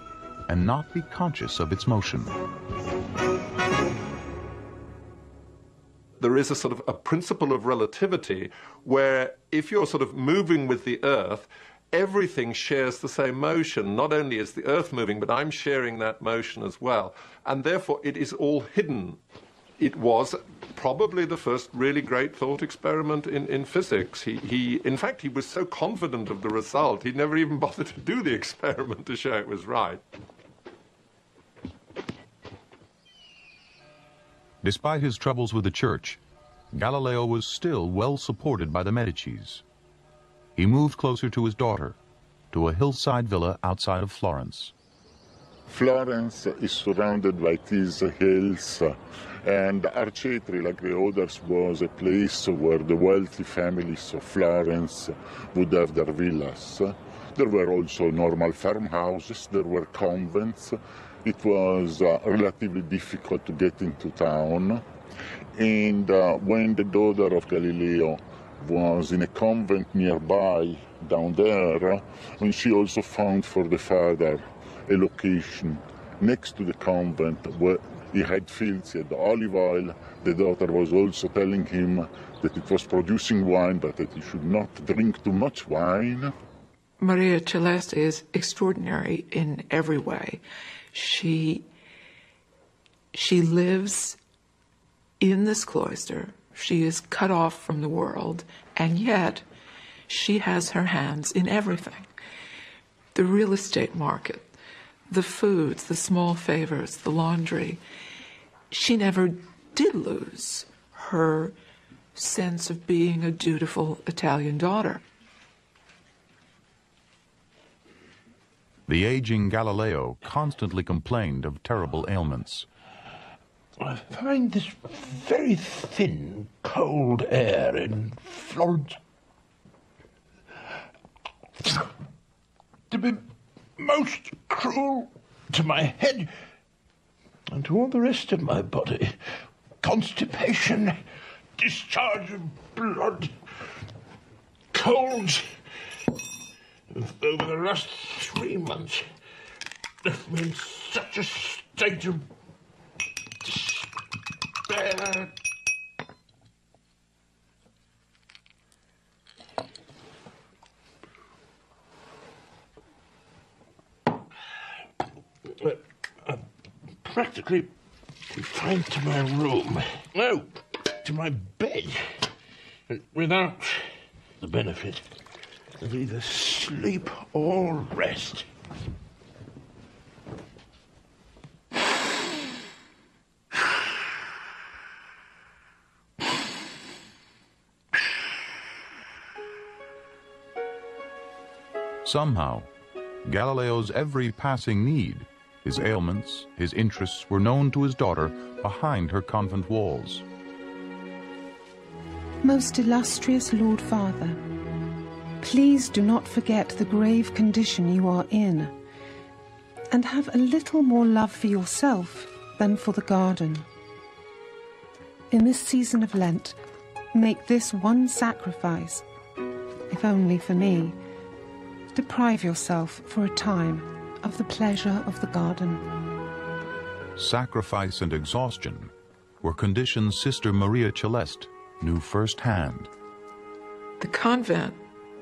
and not be conscious of its motion? There is a sort of a principle of relativity where if you're sort of moving with the Earth, everything shares the same motion. Not only is the Earth moving, but I'm sharing that motion as well. And therefore, it is all hidden. It was probably the first really great thought experiment in, in physics. He, he, in fact, he was so confident of the result, he never even bothered to do the experiment to show it was right. Despite his troubles with the church, Galileo was still well supported by the Medicis. He moved closer to his daughter, to a hillside villa outside of Florence. Florence is surrounded by these hills, and Arcetri, like the others, was a place where the wealthy families of Florence would have their villas. There were also normal farmhouses, there were convents. It was uh, relatively difficult to get into town. And uh, when the daughter of Galileo was in a convent nearby down there, and she also found for the father a location next to the convent where he had fields, he had olive oil. The daughter was also telling him that it was producing wine, but that he should not drink too much wine. Maria Celeste is extraordinary in every way. She she lives in this cloister. She is cut off from the world, and yet she has her hands in everything. The real estate market, the foods, the small favors, the laundry. She never did lose her sense of being a dutiful Italian daughter. The aging Galileo constantly complained of terrible ailments. I find this very thin, cold air in Florence to be most cruel to my head and to all the rest of my body. Constipation, discharge of blood, colds. Over the last three months, left me in such a state of despair. I'm practically confined to my room. No, to my bed. Without the benefit of either sleep or rest. Somehow, Galileo's every passing need, his ailments, his interests were known to his daughter behind her convent walls. Most illustrious Lord Father, please do not forget the grave condition you are in, and have a little more love for yourself than for the garden. In this season of Lent, make this one sacrifice, if only for me. Deprive yourself for a time of the pleasure of the garden. Sacrifice and exhaustion were conditions Sister Maria Celeste knew firsthand. The convent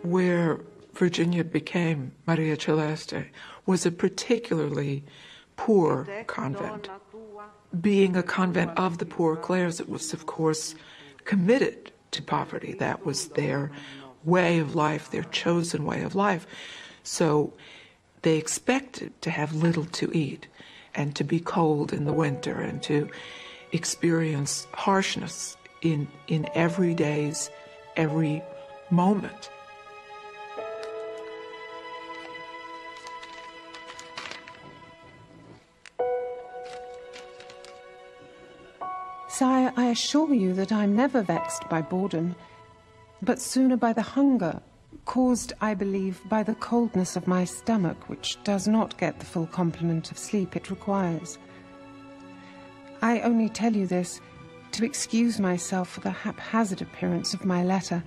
where Virginia became Maria Celeste was a particularly poor convent. Being a convent of the poor Clares, it was, of course, committed to poverty. That was their way of life, their chosen way of life. So they expected to have little to eat and to be cold in the winter and to experience harshness in, in every day's, every moment. Sire, I assure you that I am never vexed by boredom, but sooner by the hunger, caused, I believe, by the coldness of my stomach, which does not get the full complement of sleep it requires. I only tell you this to excuse myself for the haphazard appearance of my letter,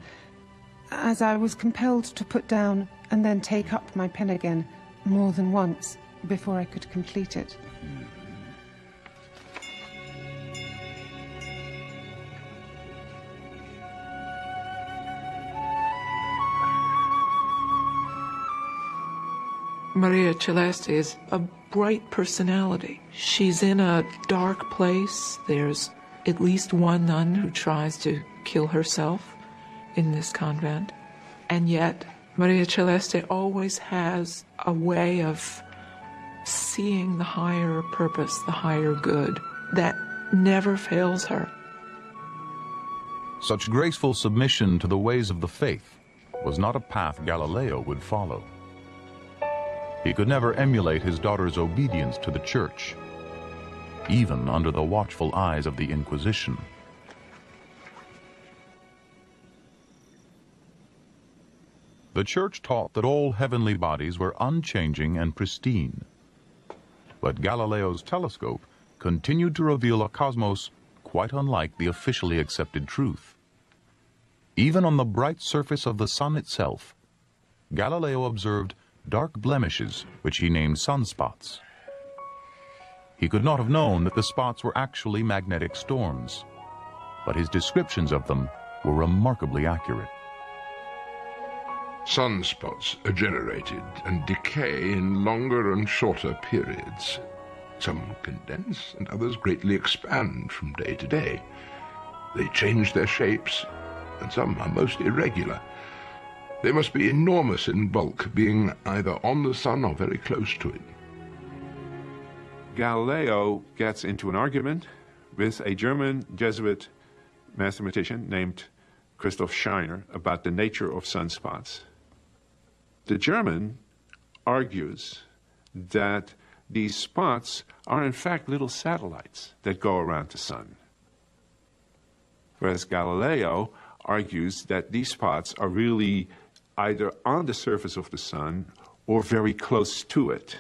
as I was compelled to put down and then take up my pen again more than once before I could complete it. Maria Celeste is a bright personality. She's in a dark place. There's at least one nun who tries to kill herself in this convent. And yet, Maria Celeste always has a way of seeing the higher purpose, the higher good, that never fails her. Such graceful submission to the ways of the faith was not a path Galileo would follow. He could never emulate his daughter's obedience to the church, even under the watchful eyes of the Inquisition. The church taught that all heavenly bodies were unchanging and pristine. But Galileo's telescope continued to reveal a cosmos quite unlike the officially accepted truth. Even on the bright surface of the sun itself, Galileo observed dark blemishes which he named sunspots. He could not have known that the spots were actually magnetic storms, but his descriptions of them were remarkably accurate. Sunspots are generated and decay in longer and shorter periods. Some condense and others greatly expand from day to day. They change their shapes, and some are most irregular. They must be enormous in bulk, being either on the sun or very close to it. Galileo gets into an argument with a German Jesuit mathematician named Christoph Scheiner about the nature of sunspots. The German argues that these spots are in fact little satellites that go around the sun. Whereas Galileo argues that these spots are really either on the surface of the sun or very close to it,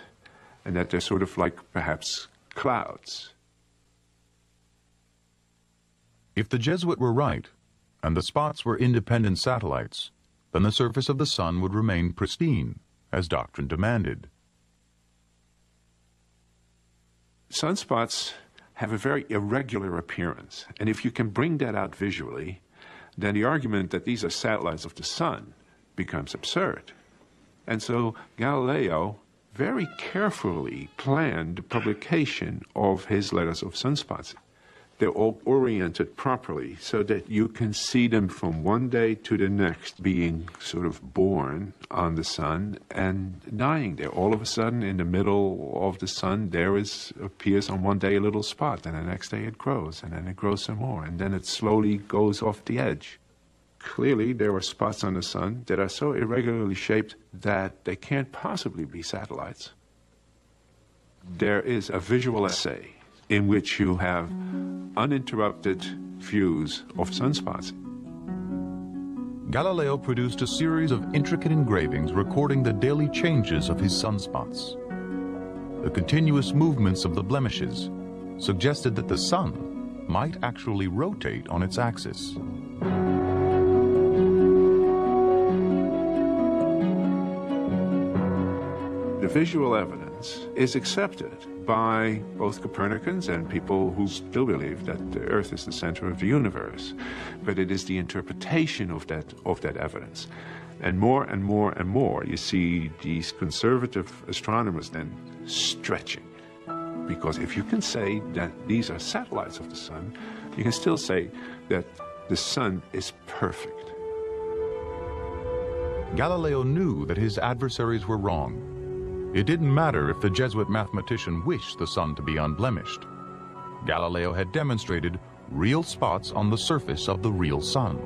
and that they're sort of like perhaps clouds. If the Jesuit were right, and the spots were independent satellites, then the surface of the sun would remain pristine, as doctrine demanded. Sunspots have a very irregular appearance, and if you can bring that out visually, then the argument that these are satellites of the sun becomes absurd. And so Galileo very carefully planned the publication of his letters of sunspots they're all oriented properly so that you can see them from one day to the next being sort of born on the sun and dying there. All of a sudden, in the middle of the sun, there is appears on one day a little spot, and the next day it grows, and then it grows some more, and then it slowly goes off the edge. Clearly, there are spots on the sun that are so irregularly shaped that they can't possibly be satellites. There is a visual essay in which you have uninterrupted views of sunspots. Galileo produced a series of intricate engravings recording the daily changes of his sunspots. The continuous movements of the blemishes suggested that the sun might actually rotate on its axis. The visual evidence is accepted by both Copernicans and people who still believe that the Earth is the center of the universe. But it is the interpretation of that, of that evidence. And more and more and more, you see these conservative astronomers then stretching. Because if you can say that these are satellites of the sun, you can still say that the sun is perfect. Galileo knew that his adversaries were wrong it didn't matter if the Jesuit mathematician wished the sun to be unblemished. Galileo had demonstrated real spots on the surface of the real sun.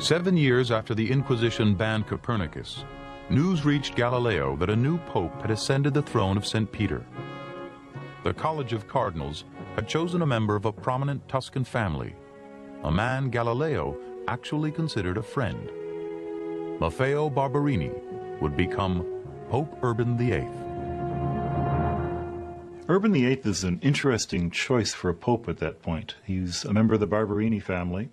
Seven years after the Inquisition banned Copernicus, news reached Galileo that a new pope had ascended the throne of St. Peter. The College of Cardinals had chosen a member of a prominent Tuscan family a man Galileo actually considered a friend. Maffeo Barberini would become Pope Urban VIII. Urban VIII is an interesting choice for a pope at that point. He's a member of the Barberini family,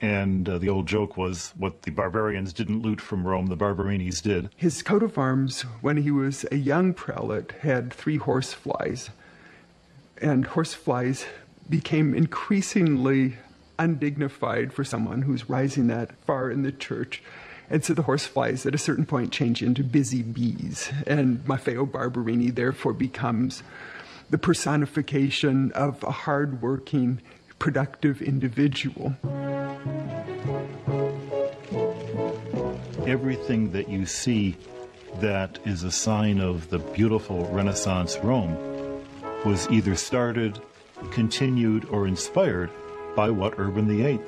and uh, the old joke was what the barbarians didn't loot from Rome, the Barberinis did. His coat of arms, when he was a young prelate, had three horseflies. And horseflies became increasingly undignified for someone who's rising that far in the church. And so the horseflies at a certain point change into busy bees. And Maffeo Barberini therefore becomes the personification of a hardworking, productive individual. Everything that you see that is a sign of the beautiful Renaissance Rome was either started, continued, or inspired by what Urban VIII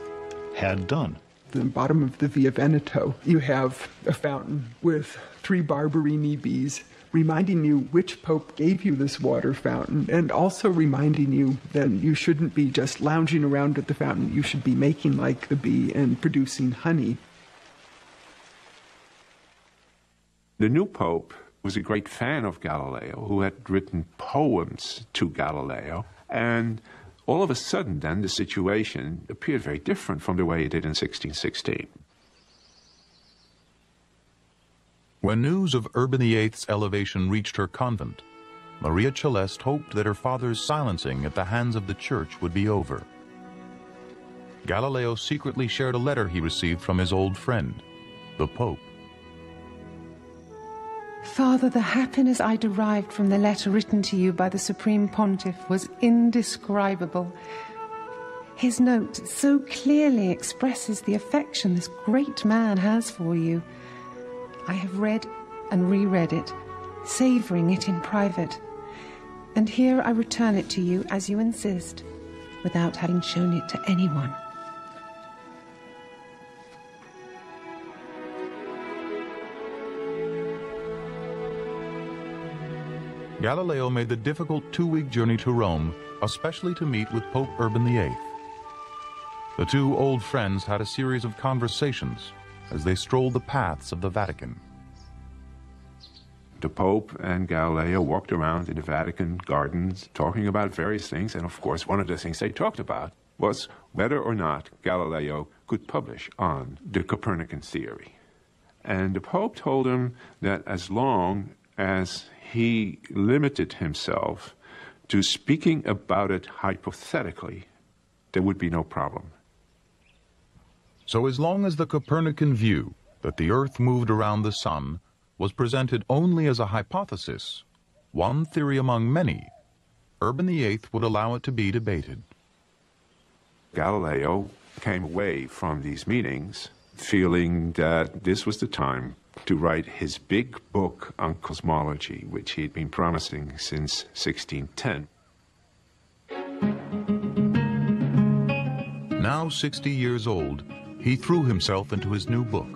had done. the bottom of the Via Veneto, you have a fountain with three Barberini bees reminding you which pope gave you this water fountain and also reminding you that you shouldn't be just lounging around at the fountain. You should be making like the bee and producing honey. The new pope was a great fan of Galileo, who had written poems to Galileo, and all of a sudden, then, the situation appeared very different from the way it did in 1616. When news of Urban VIII's elevation reached her convent, Maria Celeste hoped that her father's silencing at the hands of the church would be over. Galileo secretly shared a letter he received from his old friend, the Pope. Father, the happiness I derived from the letter written to you by the Supreme Pontiff was indescribable. His note so clearly expresses the affection this great man has for you. I have read and reread it, savouring it in private. And here I return it to you as you insist, without having shown it to anyone. Galileo made the difficult two-week journey to Rome, especially to meet with Pope Urban VIII. The two old friends had a series of conversations as they strolled the paths of the Vatican. The Pope and Galileo walked around in the Vatican gardens talking about various things, and of course, one of the things they talked about was whether or not Galileo could publish on the Copernican theory. And the Pope told him that as long as he limited himself to speaking about it hypothetically, there would be no problem. So as long as the Copernican view that the Earth moved around the Sun was presented only as a hypothesis, one theory among many, Urban VIII would allow it to be debated. Galileo came away from these meetings feeling that this was the time to write his big book on cosmology, which he had been promising since 1610. Now 60 years old, he threw himself into his new book.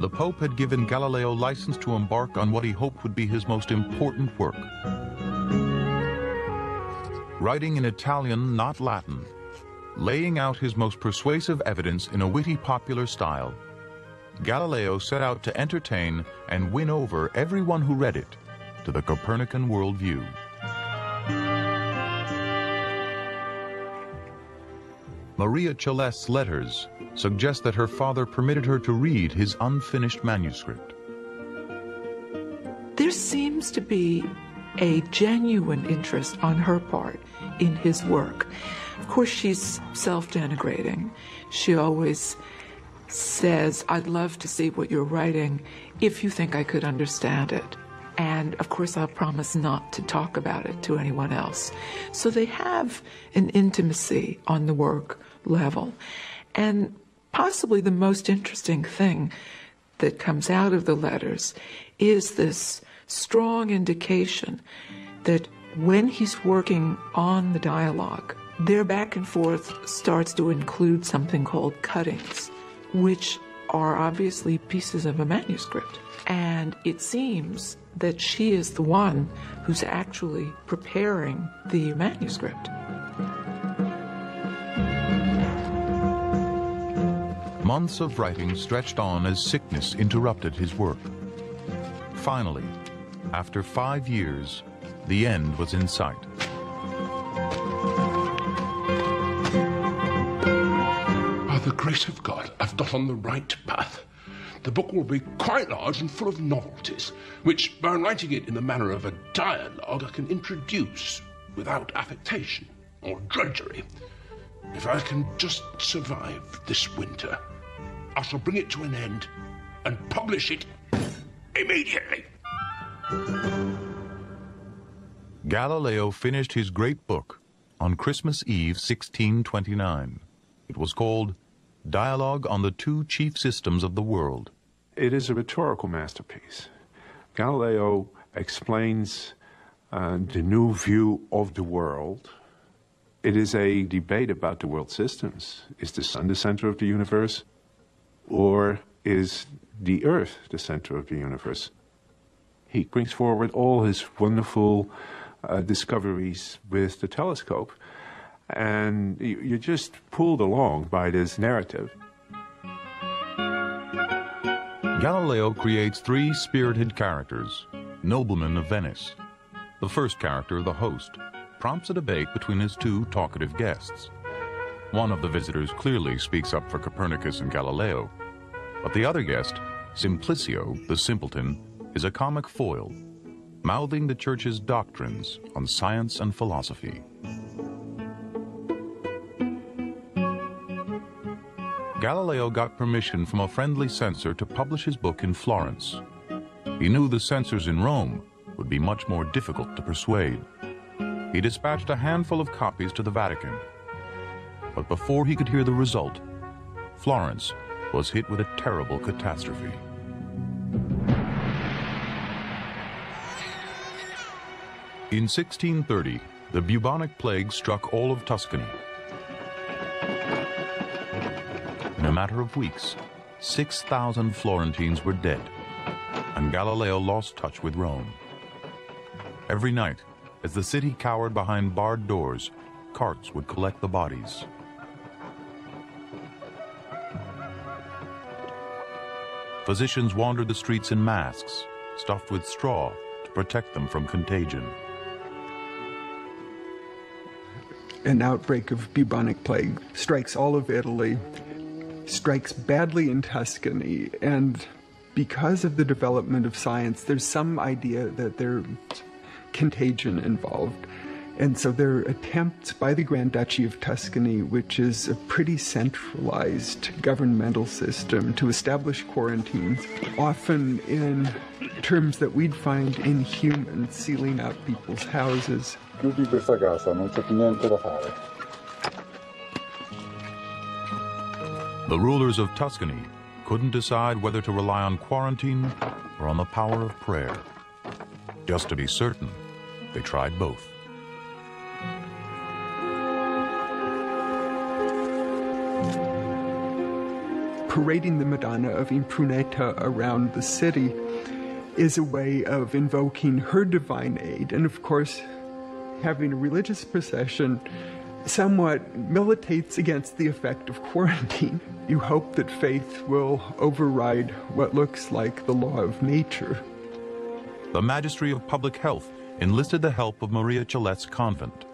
The Pope had given Galileo license to embark on what he hoped would be his most important work. Writing in Italian, not Latin, laying out his most persuasive evidence in a witty popular style, Galileo set out to entertain and win over everyone who read it to the Copernican worldview. Maria Celeste's letters suggest that her father permitted her to read his unfinished manuscript. There seems to be a genuine interest on her part in his work. Of course, she's self denigrating. She always says, I'd love to see what you're writing if you think I could understand it. And of course, I'll promise not to talk about it to anyone else. So they have an intimacy on the work level. And possibly the most interesting thing that comes out of the letters is this strong indication that when he's working on the dialogue, their back and forth starts to include something called cuttings, which are obviously pieces of a manuscript. And it seems that she is the one who's actually preparing the manuscript. Months of writing stretched on as sickness interrupted his work. Finally, after five years, the end was in sight. The grace of God, I've got on the right path. The book will be quite large and full of novelties, which, by writing it in the manner of a dialogue, I can introduce without affectation or drudgery. If I can just survive this winter, I shall bring it to an end and publish it immediately. Galileo finished his great book on Christmas Eve 1629. It was called Dialogue on the Two Chief Systems of the World. It is a rhetorical masterpiece. Galileo explains uh, the new view of the world. It is a debate about the world systems. Is the sun the center of the universe? Or is the earth the center of the universe? He brings forward all his wonderful uh, discoveries with the telescope, and you, you're just pulled along by this narrative. Galileo creates three spirited characters, noblemen of Venice. The first character, the host, prompts a debate between his two talkative guests. One of the visitors clearly speaks up for Copernicus and Galileo, but the other guest, Simplicio, the simpleton, is a comic foil, mouthing the church's doctrines on science and philosophy. Galileo got permission from a friendly censor to publish his book in Florence. He knew the censors in Rome would be much more difficult to persuade. He dispatched a handful of copies to the Vatican. But before he could hear the result, Florence was hit with a terrible catastrophe. In 1630, the bubonic plague struck all of Tuscany. A matter of weeks, 6,000 Florentines were dead, and Galileo lost touch with Rome. Every night, as the city cowered behind barred doors, carts would collect the bodies. Physicians wandered the streets in masks, stuffed with straw to protect them from contagion. An outbreak of bubonic plague strikes all of Italy, strikes badly in Tuscany, and because of the development of science, there's some idea that there's contagion involved. And so there are attempts by the Grand Duchy of Tuscany, which is a pretty centralized governmental system, to establish quarantines, often in terms that we'd find inhuman, sealing up people's houses. The rulers of Tuscany couldn't decide whether to rely on quarantine or on the power of prayer. Just to be certain, they tried both. parading the Madonna of Impruneta around the city is a way of invoking her divine aid. And of course, having a religious procession somewhat militates against the effect of quarantine. You hope that faith will override what looks like the law of nature. The Magistry of Public Health enlisted the help of Maria Celeste's convent.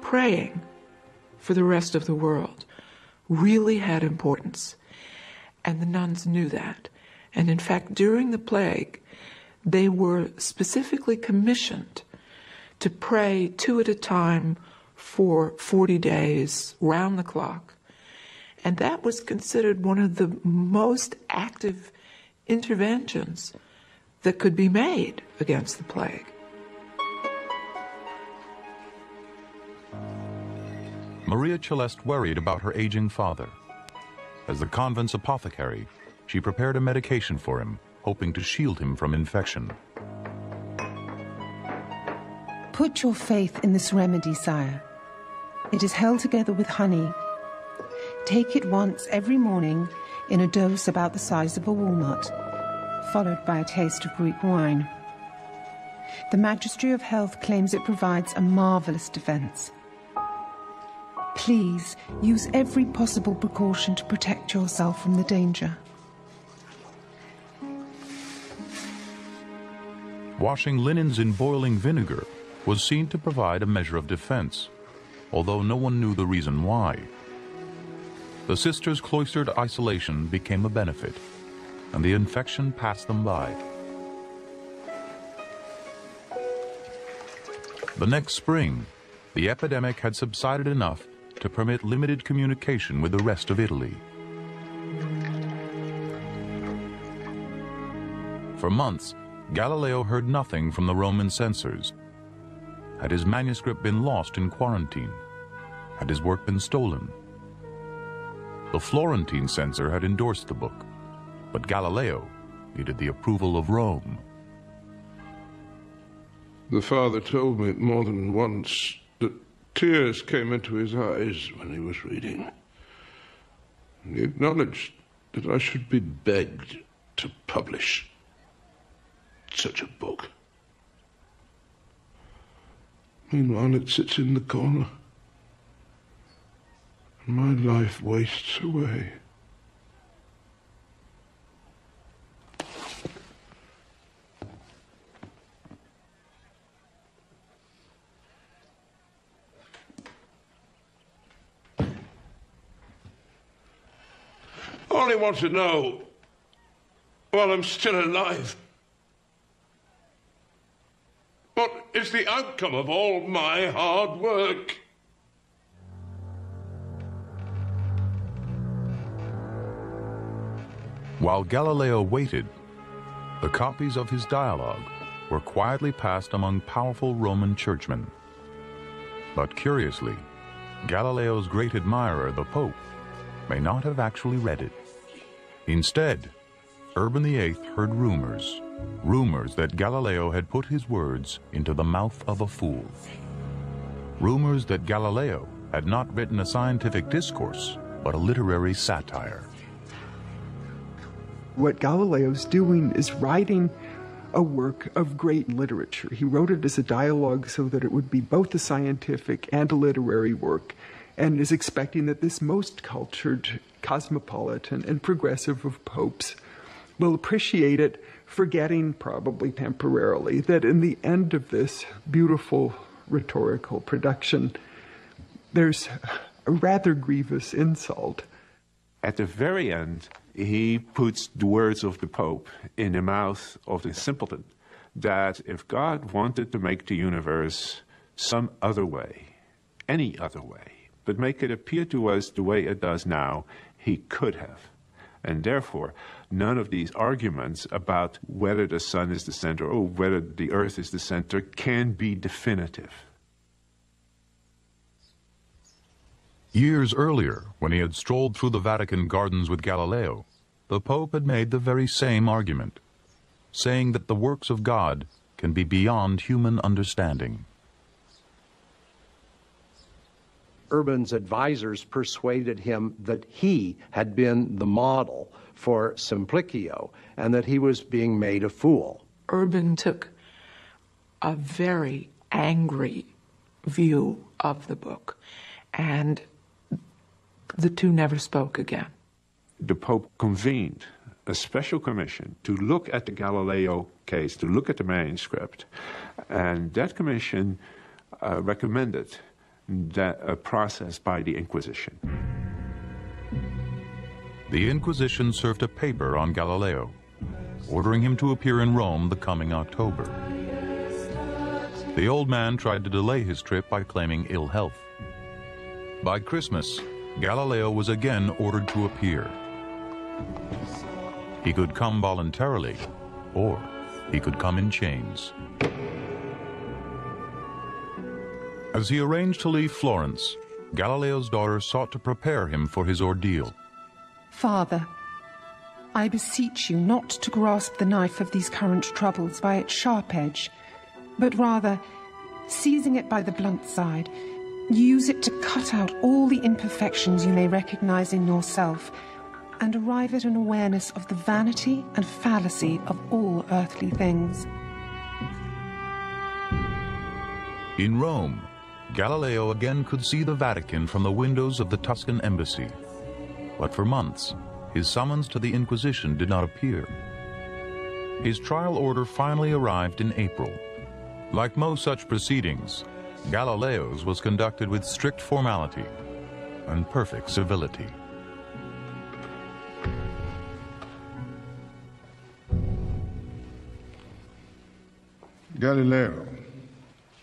Praying for the rest of the world really had importance. And the nuns knew that. And in fact, during the plague, they were specifically commissioned to pray two at a time for 40 days, round the clock. And that was considered one of the most active interventions that could be made against the plague. Maria Celeste worried about her aging father. As the convent's apothecary, she prepared a medication for him, hoping to shield him from infection. Put your faith in this remedy, sire. It is held together with honey. Take it once every morning in a dose about the size of a walnut, followed by a taste of Greek wine. The Magistry of Health claims it provides a marvelous defense. Please use every possible precaution to protect yourself from the danger. Washing linens in boiling vinegar was seen to provide a measure of defense, although no one knew the reason why. The sisters' cloistered isolation became a benefit, and the infection passed them by. The next spring, the epidemic had subsided enough to permit limited communication with the rest of Italy. For months, Galileo heard nothing from the Roman censors. Had his manuscript been lost in quarantine? Had his work been stolen? The Florentine censor had endorsed the book, but Galileo needed the approval of Rome. The father told me more than once that tears came into his eyes when he was reading. He acknowledged that I should be begged to publish such a book. Meanwhile, it sits in the corner, and my life wastes away. I only want to know while I'm still alive. What is the outcome of all my hard work? While Galileo waited, the copies of his dialogue were quietly passed among powerful Roman churchmen. But curiously, Galileo's great admirer, the Pope, may not have actually read it. Instead, Urban VIII heard rumors, rumors that Galileo had put his words into the mouth of a fool. Rumors that Galileo had not written a scientific discourse, but a literary satire. What Galileo's doing is writing a work of great literature. He wrote it as a dialogue so that it would be both a scientific and a literary work, and is expecting that this most cultured, cosmopolitan, and progressive of popes will appreciate it, forgetting probably temporarily that in the end of this beautiful rhetorical production, there's a rather grievous insult. At the very end, he puts the words of the Pope in the mouth of the simpleton that if God wanted to make the universe some other way, any other way, but make it appear to us the way it does now, he could have. And therefore, none of these arguments about whether the sun is the center or whether the earth is the center can be definitive. Years earlier, when he had strolled through the Vatican gardens with Galileo, the Pope had made the very same argument, saying that the works of God can be beyond human understanding. Urban's advisors persuaded him that he had been the model for Simplicio and that he was being made a fool. Urban took a very angry view of the book, and the two never spoke again. The Pope convened a special commission to look at the Galileo case, to look at the manuscript, and that commission uh, recommended that a process by the Inquisition. The Inquisition served a paper on Galileo, ordering him to appear in Rome the coming October. The old man tried to delay his trip by claiming ill health. By Christmas, Galileo was again ordered to appear. He could come voluntarily, or he could come in chains. As he arranged to leave Florence, Galileo's daughter sought to prepare him for his ordeal. Father, I beseech you not to grasp the knife of these current troubles by its sharp edge, but rather, seizing it by the blunt side, use it to cut out all the imperfections you may recognize in yourself and arrive at an awareness of the vanity and fallacy of all earthly things. In Rome, Galileo again could see the Vatican from the windows of the Tuscan embassy. But for months, his summons to the Inquisition did not appear. His trial order finally arrived in April. Like most such proceedings, Galileo's was conducted with strict formality and perfect civility. Galileo,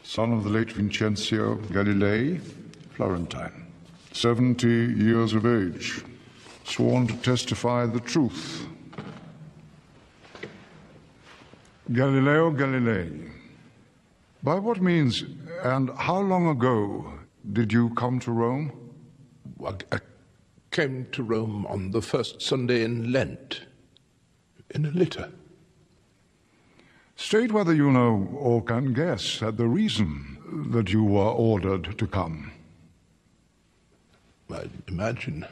son of the late Vincenzo Galilei, Florentine, 70 years of age, sworn to testify the truth. Galileo Galilei, by what means and how long ago did you come to Rome? I came to Rome on the first Sunday in Lent, in a litter. State whether you know or can guess at the reason that you were ordered to come. I imagine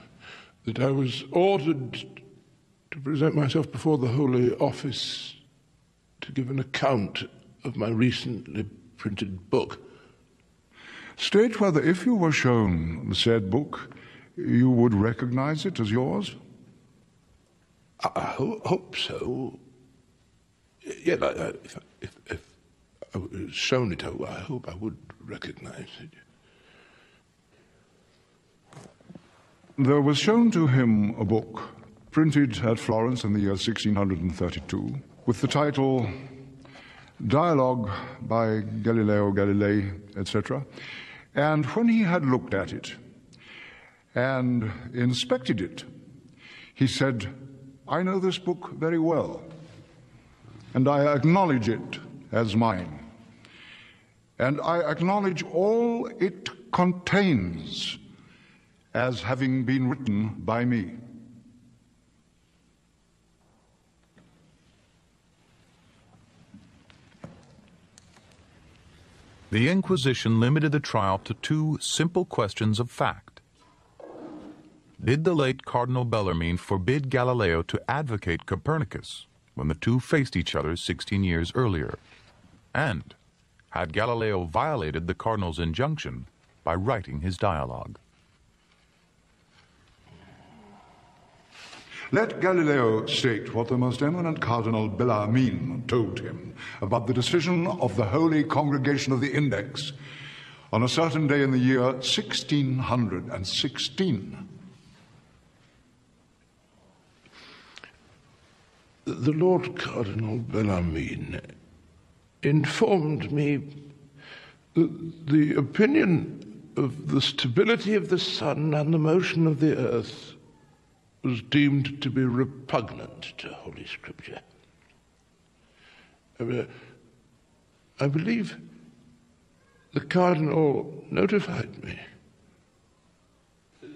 that I was ordered to present myself before the Holy Office to give an account of my recently printed book. State whether, if you were shown the said book, you would recognize it as yours? I, ho- hope so. Yeah, like, uh, if, if, if I was shown it, I hope I would recognize it. There was shown to him a book printed at Florence in the year 1632 with the title Dialogue by Galileo Galilei, etc. And when he had looked at it and inspected it, he said, I know this book very well, and I acknowledge it as mine. And I acknowledge all it contains as having been written by me. The Inquisition limited the trial to two simple questions of fact. Did the late Cardinal Bellarmine forbid Galileo to advocate Copernicus? When the two faced each other 16 years earlier? And had Galileo violated the Cardinal's injunction by writing his dialogue? Let Galileo state what the most eminent Cardinal Bellarmine told him about the decision of the Holy Congregation of the Index on a certain day in the year 1616. The Lord Cardinal Bellarmine informed me that the opinion of the stability of the sun and the motion of the earth was deemed to be repugnant to Holy Scripture. I believe the Cardinal notified me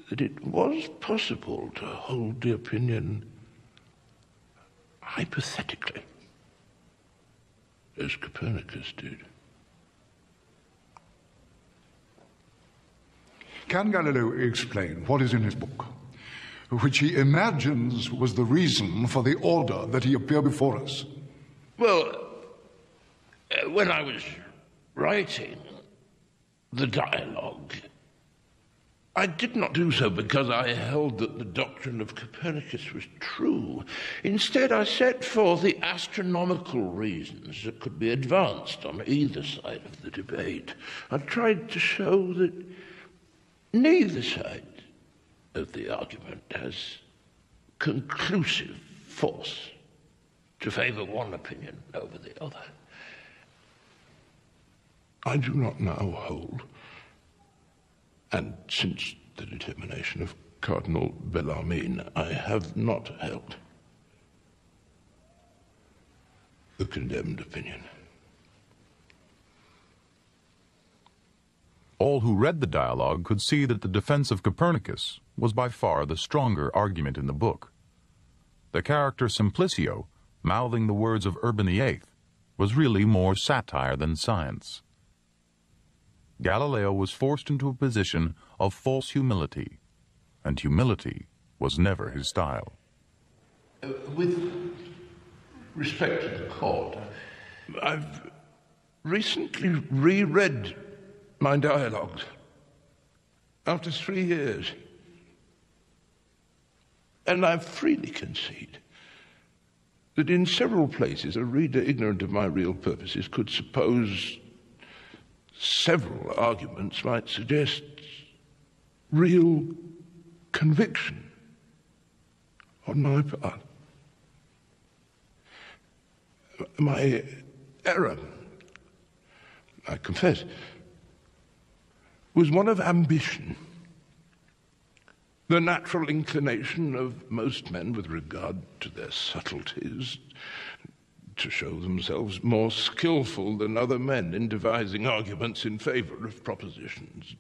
that it was possible to hold the opinion hypothetically, as Copernicus did. Can Galileo explain what is in his book? which he imagines was the reason for the order that he appear before us? Well, uh, when I was writing the dialogue, I did not do so because I held that the doctrine of Copernicus was true. Instead, I set forth the astronomical reasons that could be advanced on either side of the debate. I tried to show that neither side of the argument has conclusive force to favor one opinion over the other. I do not now hold, and since the determination of Cardinal Bellarmine, I have not held the condemned opinion. All who read the dialogue could see that the defense of Copernicus was by far the stronger argument in the book. The character Simplicio, mouthing the words of Urban VIII, was really more satire than science. Galileo was forced into a position of false humility, and humility was never his style. Uh, with respect to the court, I've recently reread my dialogues after three years. And I freely concede that in several places a reader ignorant of my real purposes could suppose several arguments might suggest real conviction on my part. My error, I confess, was one of ambition the natural inclination of most men with regard to their subtleties to show themselves more skilful than other men in devising arguments in favor of propositions.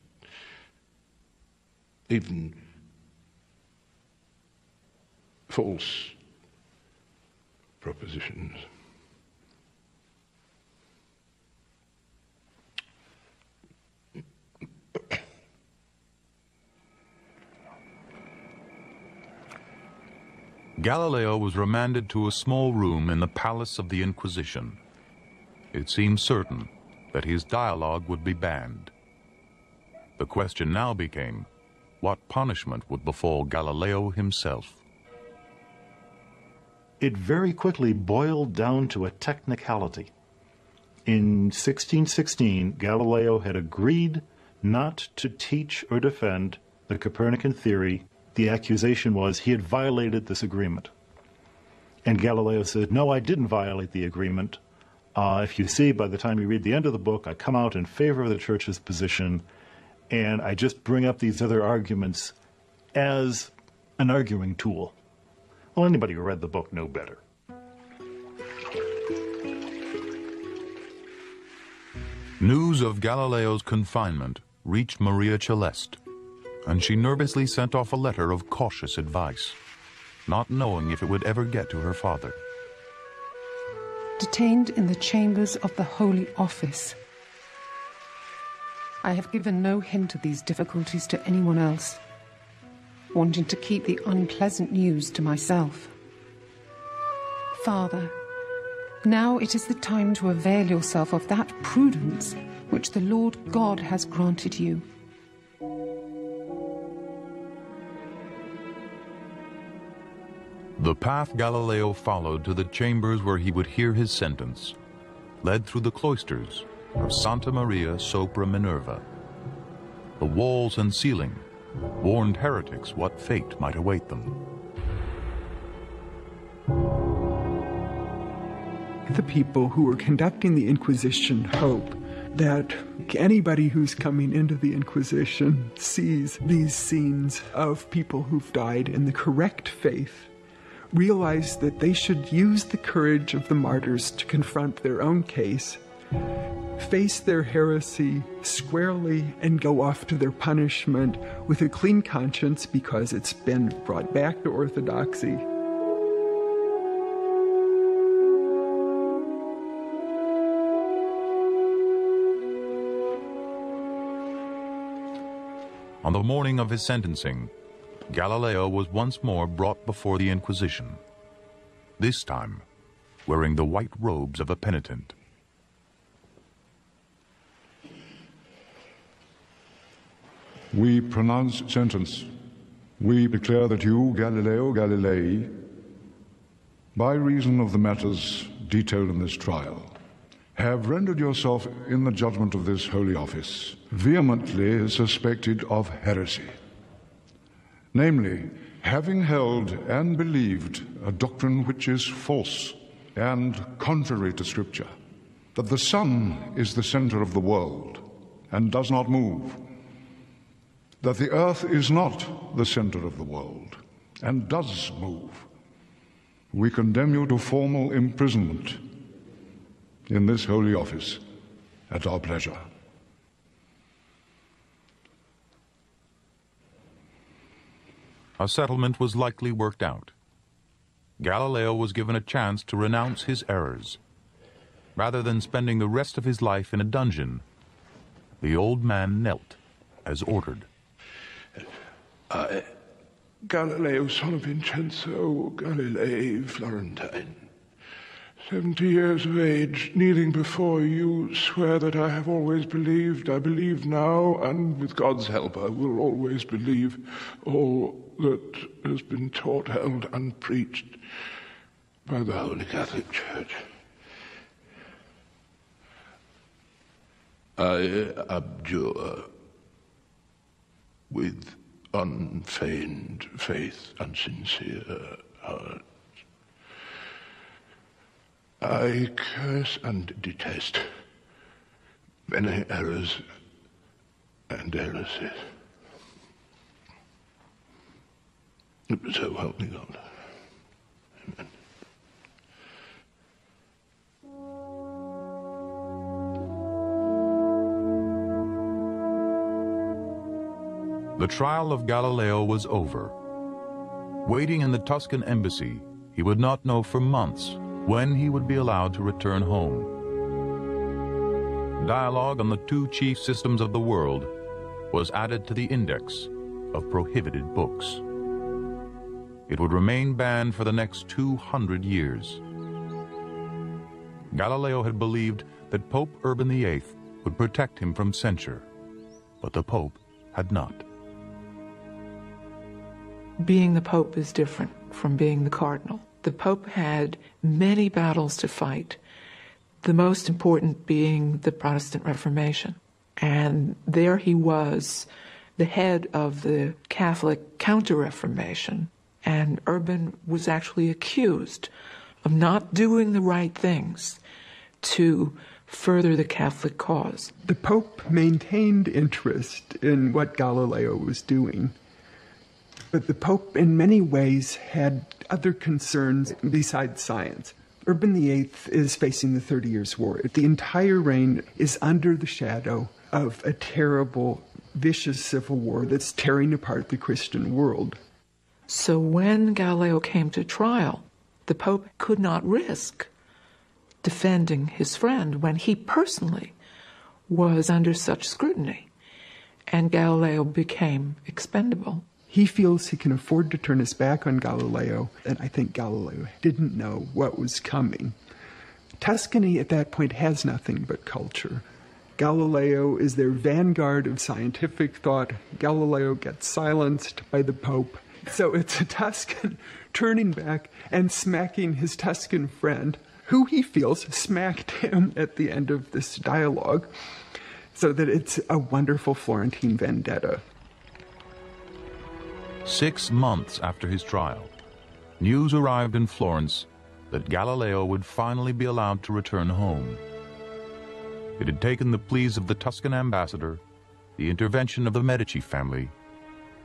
Even false propositions. Galileo was remanded to a small room in the Palace of the Inquisition. It seemed certain that his dialogue would be banned. The question now became, what punishment would befall Galileo himself? It very quickly boiled down to a technicality. In 1616, Galileo had agreed not to teach or defend the Copernican theory the accusation was he had violated this agreement. And Galileo said, No, I didn't violate the agreement. Uh, if you see, by the time you read the end of the book, I come out in favor of the church's position, and I just bring up these other arguments as an arguing tool. Well, anybody who read the book know better. News of Galileo's confinement reached Maria Celeste and she nervously sent off a letter of cautious advice, not knowing if it would ever get to her father. Detained in the chambers of the Holy Office. I have given no hint of these difficulties to anyone else, wanting to keep the unpleasant news to myself. Father, now it is the time to avail yourself of that prudence which the Lord God has granted you. The path Galileo followed to the chambers where he would hear his sentence led through the cloisters of Santa Maria sopra Minerva. The walls and ceiling warned heretics what fate might await them. The people who were conducting the Inquisition hope that anybody who's coming into the Inquisition sees these scenes of people who've died in the correct faith, realize that they should use the courage of the martyrs to confront their own case, face their heresy squarely, and go off to their punishment with a clean conscience because it's been brought back to orthodoxy. On the morning of his sentencing, Galileo was once more brought before the Inquisition, this time wearing the white robes of a penitent. We pronounce sentence. We declare that you, Galileo Galilei, by reason of the matters detailed in this trial, have rendered yourself in the judgment of this holy office vehemently suspected of heresy. Namely, having held and believed a doctrine which is false and contrary to Scripture, that the sun is the center of the world and does not move, that the earth is not the center of the world and does move, we condemn you to formal imprisonment in this holy office at our pleasure. A settlement was likely worked out. Galileo was given a chance to renounce his errors. Rather than spending the rest of his life in a dungeon, the old man knelt as ordered. I, Galileo, son of Vincenzo Galilei Florentine, seventy years of age, kneeling before you, swear that I have always believed, I believe now, and with God's help I will always believe all that has been taught, held, and preached by the Holy Catholic Church. I abjure with unfeigned faith and sincere heart. I curse and detest many errors and heresies. So help me God. Amen. The trial of Galileo was over. Waiting in the Tuscan embassy, he would not know for months when he would be allowed to return home. Dialogue on the two chief systems of the world was added to the index of prohibited books. It would remain banned for the next 200 years. Galileo had believed that Pope Urban VIII would protect him from censure, but the Pope had not. Being the Pope is different from being the Cardinal. The Pope had many battles to fight, the most important being the Protestant Reformation. And there he was, the head of the Catholic Counter Reformation. And Urban was actually accused of not doing the right things to further the Catholic cause. The Pope maintained interest in what Galileo was doing. But the Pope, in many ways, had other concerns besides science. Urban VIII is facing the Thirty Years' War. The entire reign is under the shadow of a terrible, vicious civil war that's tearing apart the Christian world. So when Galileo came to trial, the Pope could not risk defending his friend when he personally was under such scrutiny. and Galileo became expendable. He feels he can afford to turn his back on Galileo, and I think Galileo didn't know what was coming. Tuscany at that point has nothing but culture. Galileo is their vanguard of scientific thought. Galileo gets silenced by the Pope. So it's a Tuscan turning back and smacking his Tuscan friend, who he feels smacked him at the end of this dialogue, so that it's a wonderful Florentine vendetta. Six months after his trial, news arrived in Florence that Galileo would finally be allowed to return home. It had taken the pleas of the Tuscan ambassador, the intervention of the Medici family,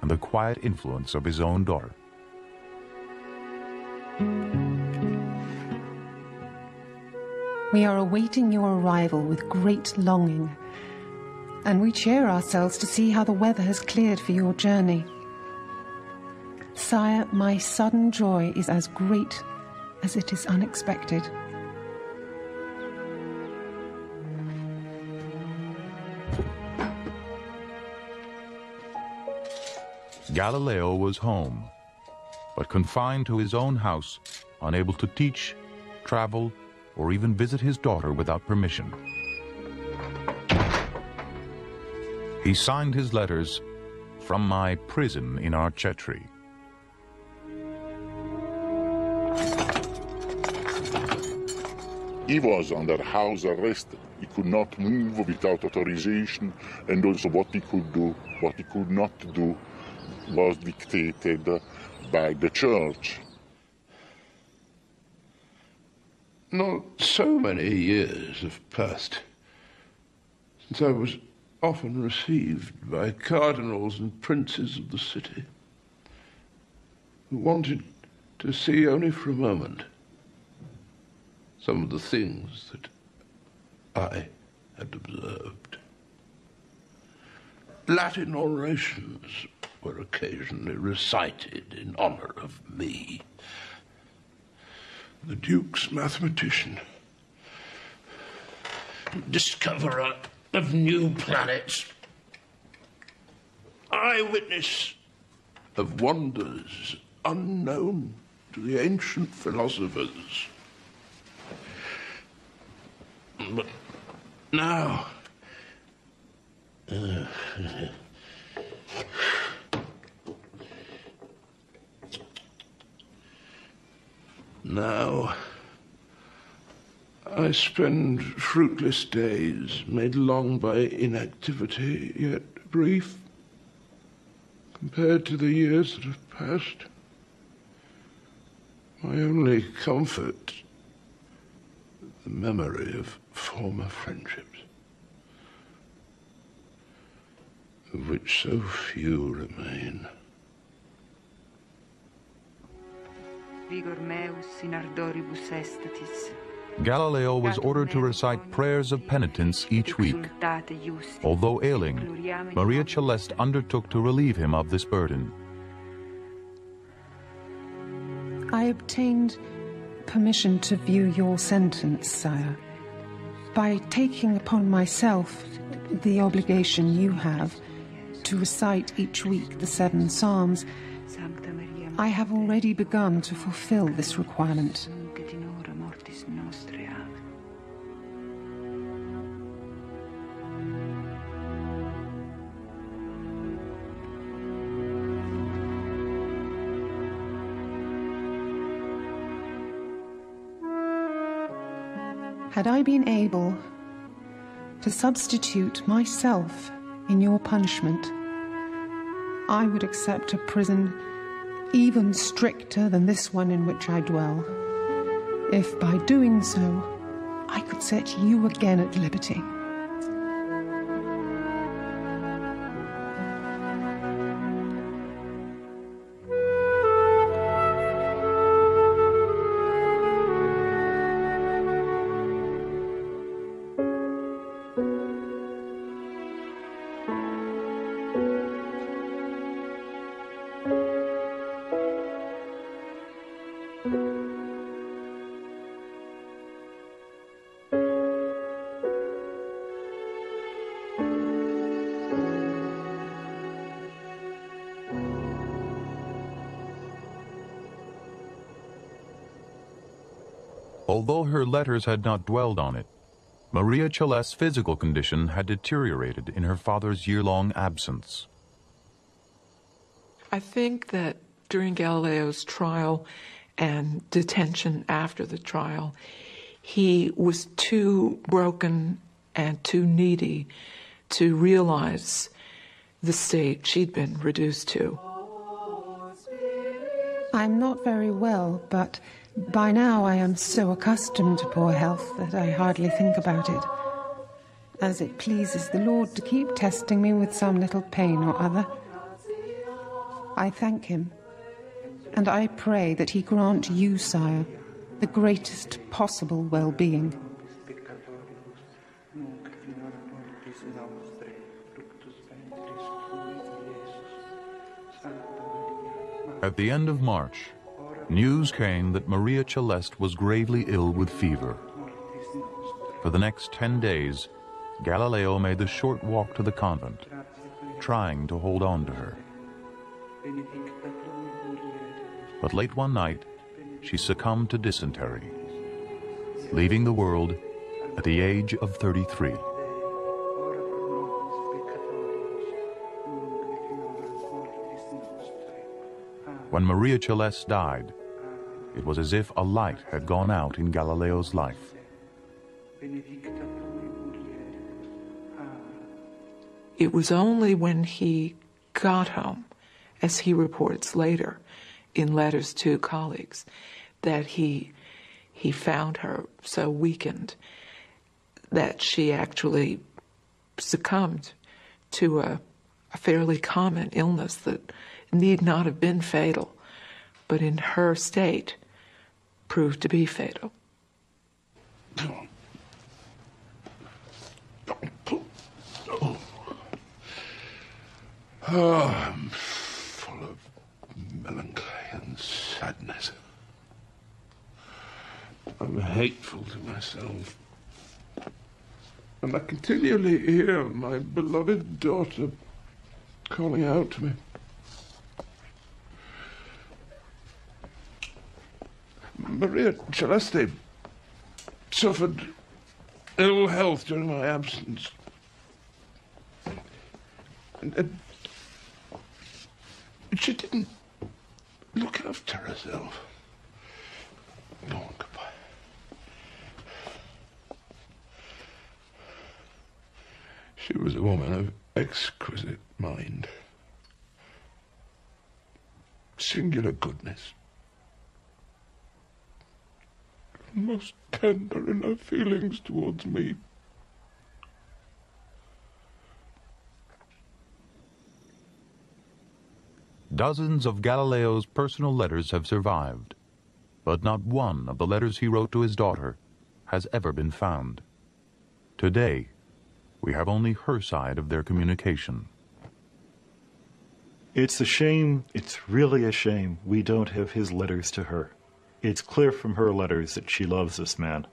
and the quiet influence of his own daughter. We are awaiting your arrival with great longing, and we cheer ourselves to see how the weather has cleared for your journey. Sire, my sudden joy is as great as it is unexpected. Galileo was home, but confined to his own house, unable to teach, travel, or even visit his daughter without permission. He signed his letters, From my prison in Arcetri. He was under house arrest. He could not move without authorization, and also what he could do, what he could not do, was dictated by the church. Not so many years have passed since I was often received by cardinals and princes of the city who wanted to see only for a moment some of the things that I had observed. Latin orations were occasionally recited in honor of me. The Duke's mathematician, discoverer of new planets, eyewitness of wonders unknown to the ancient philosophers. But now, uh, now, I spend fruitless days made long by inactivity, yet brief compared to the years that have passed. My only comfort, the memory of former friendships, of which so few remain. Vigor meus in ardoribus estatis. Galileo was ordered to recite prayers of penitence each week. Although ailing, Maria Celeste undertook to relieve him of this burden. I obtained permission to view your sentence, sire. By taking upon myself the obligation you have to recite each week the seven Psalms, I have already begun to fulfill this requirement. Had I been able to substitute myself in your punishment, I would accept a prison even stricter than this one in which I dwell. If by doing so, I could set you again at liberty. Although her letters had not dwelled on it, Maria Celeste's physical condition had deteriorated in her father's year-long absence. I think that during Galileo's trial and detention after the trial, he was too broken and too needy to realize the state she'd been reduced to. I'm not very well, but by now I am so accustomed to poor health that I hardly think about it. As it pleases the Lord to keep testing me with some little pain or other. I thank him, and I pray that he grant you, sire, the greatest possible well being. At the end of March, news came that Maria Celeste was gravely ill with fever. For the next ten days, Galileo made the short walk to the convent, trying to hold on to her. But late one night, she succumbed to dysentery, leaving the world at the age of 33. When Maria Celeste died, it was as if a light had gone out in Galileo's life. It was only when he got home, as he reports later in letters to colleagues, that he he found her so weakened that she actually succumbed to a, a fairly common illness that need not have been fatal, but in her state proved to be fatal. Oh, I'm full of melancholy and sadness. I'm hateful to myself. And I continually hear my beloved daughter calling out to me. Maria Celeste suffered ill health during my absence. And, and she didn't look after herself. Go on, goodbye. She was a woman of exquisite mind, singular goodness, most tender in her feelings towards me. Dozens of Galileo's personal letters have survived, but not one of the letters he wrote to his daughter has ever been found. Today, we have only her side of their communication. It's a shame, it's really a shame we don't have his letters to her. It's clear from her letters that she loves this man,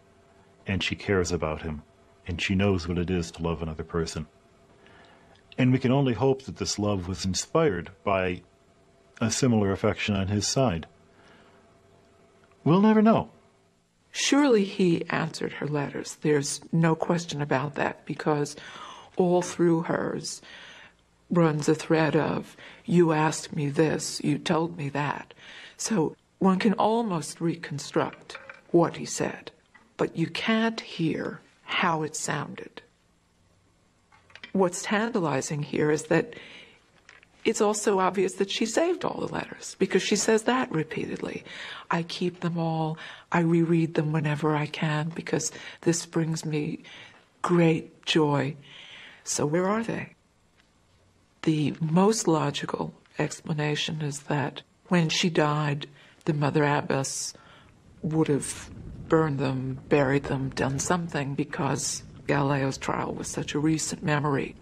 and she cares about him, and she knows what it is to love another person. And we can only hope that this love was inspired by a similar affection on his side. We'll never know. Surely he answered her letters. There's no question about that because all through hers runs a thread of, you asked me this, you told me that. So one can almost reconstruct what he said, but you can't hear how it sounded. What's tantalizing here is that it's also obvious that she saved all the letters because she says that repeatedly. I keep them all. I reread them whenever I can because this brings me great joy. So, where are they? The most logical explanation is that when she died, the Mother Abbess would have burned them, buried them, done something because Galileo's trial was such a recent memory.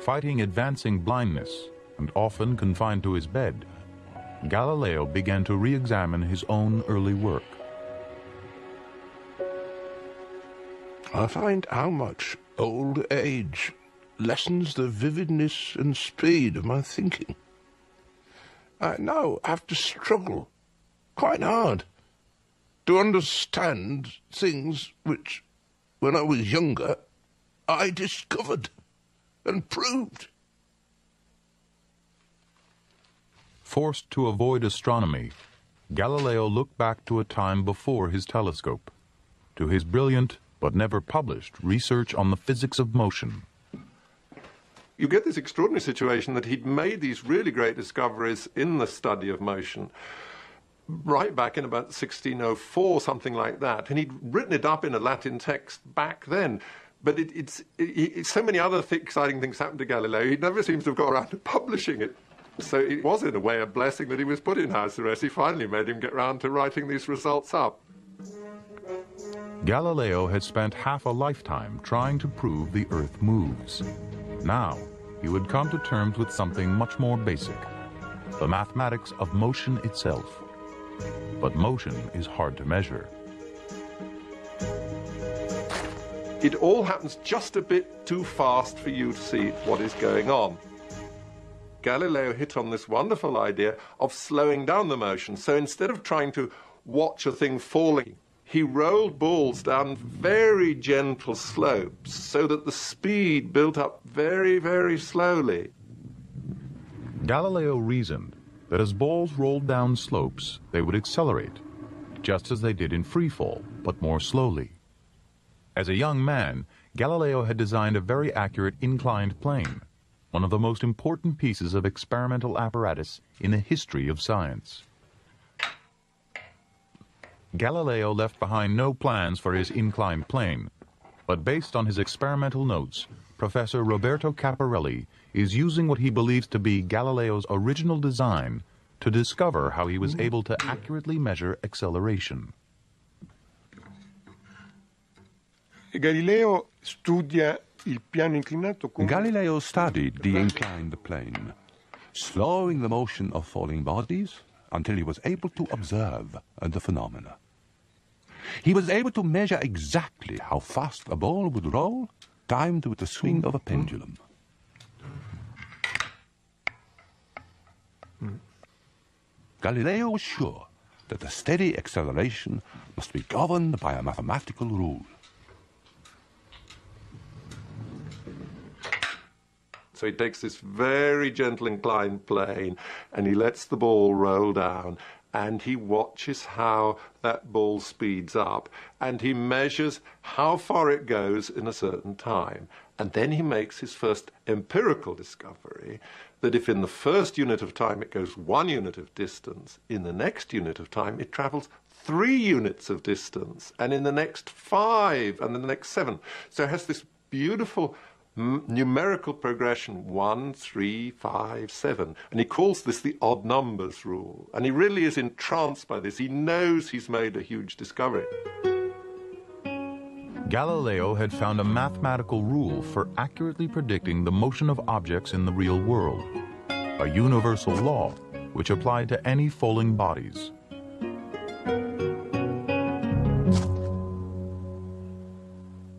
Fighting advancing blindness and often confined to his bed, Galileo began to re examine his own early work. I find how much old age lessens the vividness and speed of my thinking. I now have to struggle quite hard to understand things which, when I was younger, I discovered and proved. Forced to avoid astronomy, Galileo looked back to a time before his telescope, to his brilliant but never published research on the physics of motion. You get this extraordinary situation that he'd made these really great discoveries in the study of motion right back in about 1604, something like that, and he'd written it up in a Latin text back then. But it, it's, it, so many other th- exciting things happened to Galileo, he never seems to have got around to publishing it. So it was, in a way, a blessing that he was put in house arrest. He finally made him get round to writing these results up. Galileo had spent half a lifetime trying to prove the Earth moves. Now, he would come to terms with something much more basic the mathematics of motion itself. But motion is hard to measure. It all happens just a bit too fast for you to see what is going on. Galileo hit on this wonderful idea of slowing down the motion. So instead of trying to watch a thing falling, he rolled balls down very gentle slopes so that the speed built up very, very slowly. Galileo reasoned that as balls rolled down slopes, they would accelerate, just as they did in free fall, but more slowly. As a young man, Galileo had designed a very accurate inclined plane, one of the most important pieces of experimental apparatus in the history of science. Galileo left behind no plans for his inclined plane, but based on his experimental notes, Professor Roberto Caparelli is using what he believes to be Galileo's original design to discover how he was able to accurately measure acceleration. Galileo studia il piano inclinato come... Galileo studied the inclined plane, slowing the motion of falling bodies until he was able to observe the phenomena. He was able to measure exactly how fast a ball would roll, timed with the swing of a pendulum. Galileo was sure that the steady acceleration must be governed by a mathematical rule. So he takes this very gentle inclined plane and he lets the ball roll down and he watches how that ball speeds up and he measures how far it goes in a certain time. And then he makes his first empirical discovery that if in the first unit of time it goes one unit of distance, in the next unit of time it travels three units of distance, and in the next five, and in the next seven. So it has this beautiful numerical progression one, three, five, seven. And he calls this the odd numbers rule. And he really is entranced by this. He knows he's made a huge discovery. Galileo had found a mathematical rule for accurately predicting the motion of objects in the real world, a universal law which applied to any falling bodies.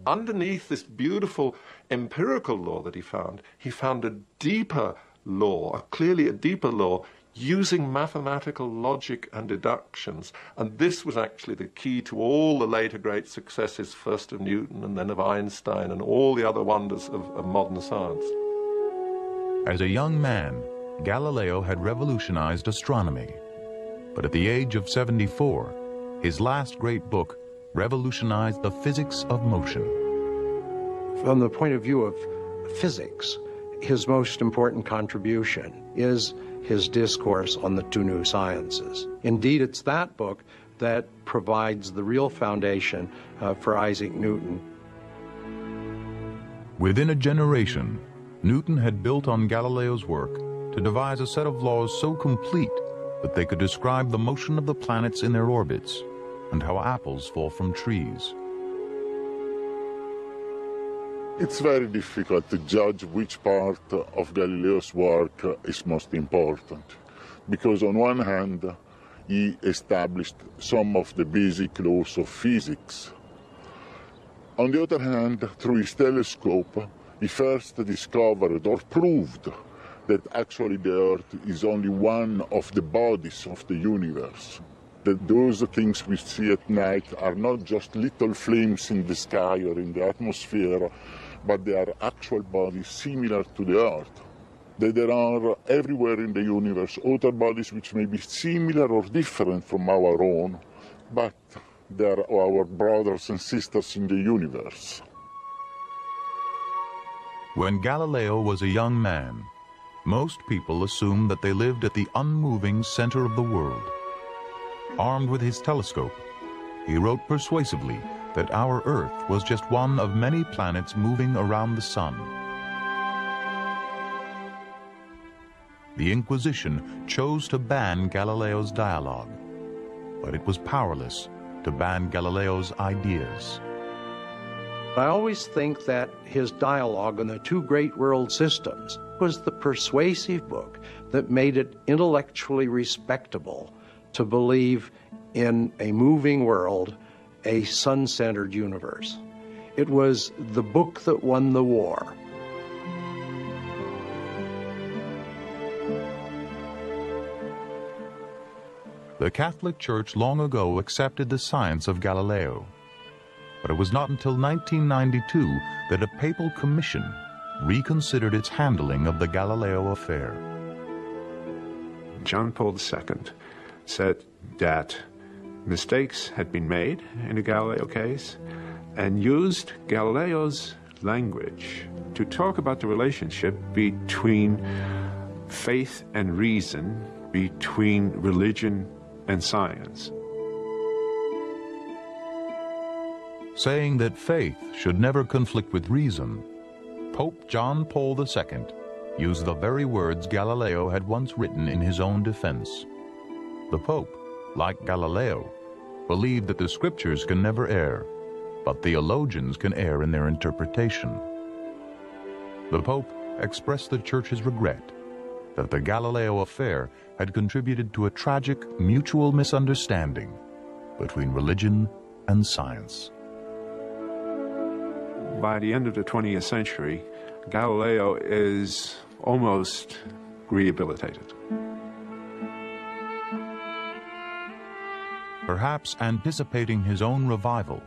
Underneath this beautiful empirical law that he found, he found a deeper law, clearly a deeper law, using mathematical logic and deductions. And this was actually the key to all the later great successes, first of Newton and then of Einstein and all the other wonders of, of modern science. As a young man, Galileo had revolutionized astronomy. But at the age of 74, his last great book revolutionized the physics of motion. From the point of view of physics, his most important contribution is his discourse on the two new sciences. Indeed, it's that book that provides the real foundation uh, for Isaac Newton. Within a generation, Newton had built on Galileo's work to devise a set of laws so complete that they could describe the motion of the planets in their orbits and how apples fall from trees. It's very difficult to judge which part of Galileo's work is most important, because on one hand, he established some of the basic laws of physics. On the other hand, through his telescope, he first discovered or proved that actually the Earth is only one of the bodies of the universe. That those things we see at night are not just little flames in the sky or in the atmosphere, but they are actual bodies similar to the Earth. That there are everywhere in the universe other bodies which may be similar or different from our own, but they are our brothers and sisters in the universe. When Galileo was a young man, most people assumed that they lived at the unmoving center of the world. Armed with his telescope, he wrote persuasively that our Earth was just one of many planets moving around the sun. The Inquisition chose to ban Galileo's dialogue, but it was powerless to ban Galileo's ideas. I always think that his dialogue on the two great world systems was the persuasive book that made it intellectually respectable to believe in a moving world, a sun centered universe. It was the book that won the war. The Catholic Church long ago accepted the science of Galileo. But it was not until 1992 that a papal commission reconsidered its handling of the Galileo affair. John Paul II said that mistakes had been made in the Galileo case and used Galileo's language to talk about the relationship between faith and reason, between religion and science. Saying that faith should never conflict with reason, Pope John Paul II used the very words Galileo had once written in his own defense. The Pope, like Galileo, believed that the scriptures can never err, but theologians can err in their interpretation. The Pope expressed the Church's regret that the Galileo affair had contributed to a tragic mutual misunderstanding between religion and science. By the end of the 20th century, Galileo is almost rehabilitated. Perhaps anticipating his own revival,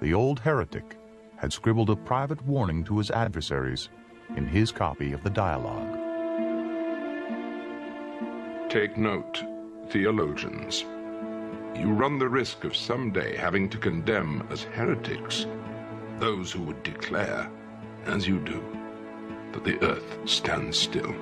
the old heretic had scribbled a private warning to his adversaries in his copy of the dialogue. Take note, theologians. You run the risk of someday having to condemn as heretics those who would declare, as you do, that the earth stands still.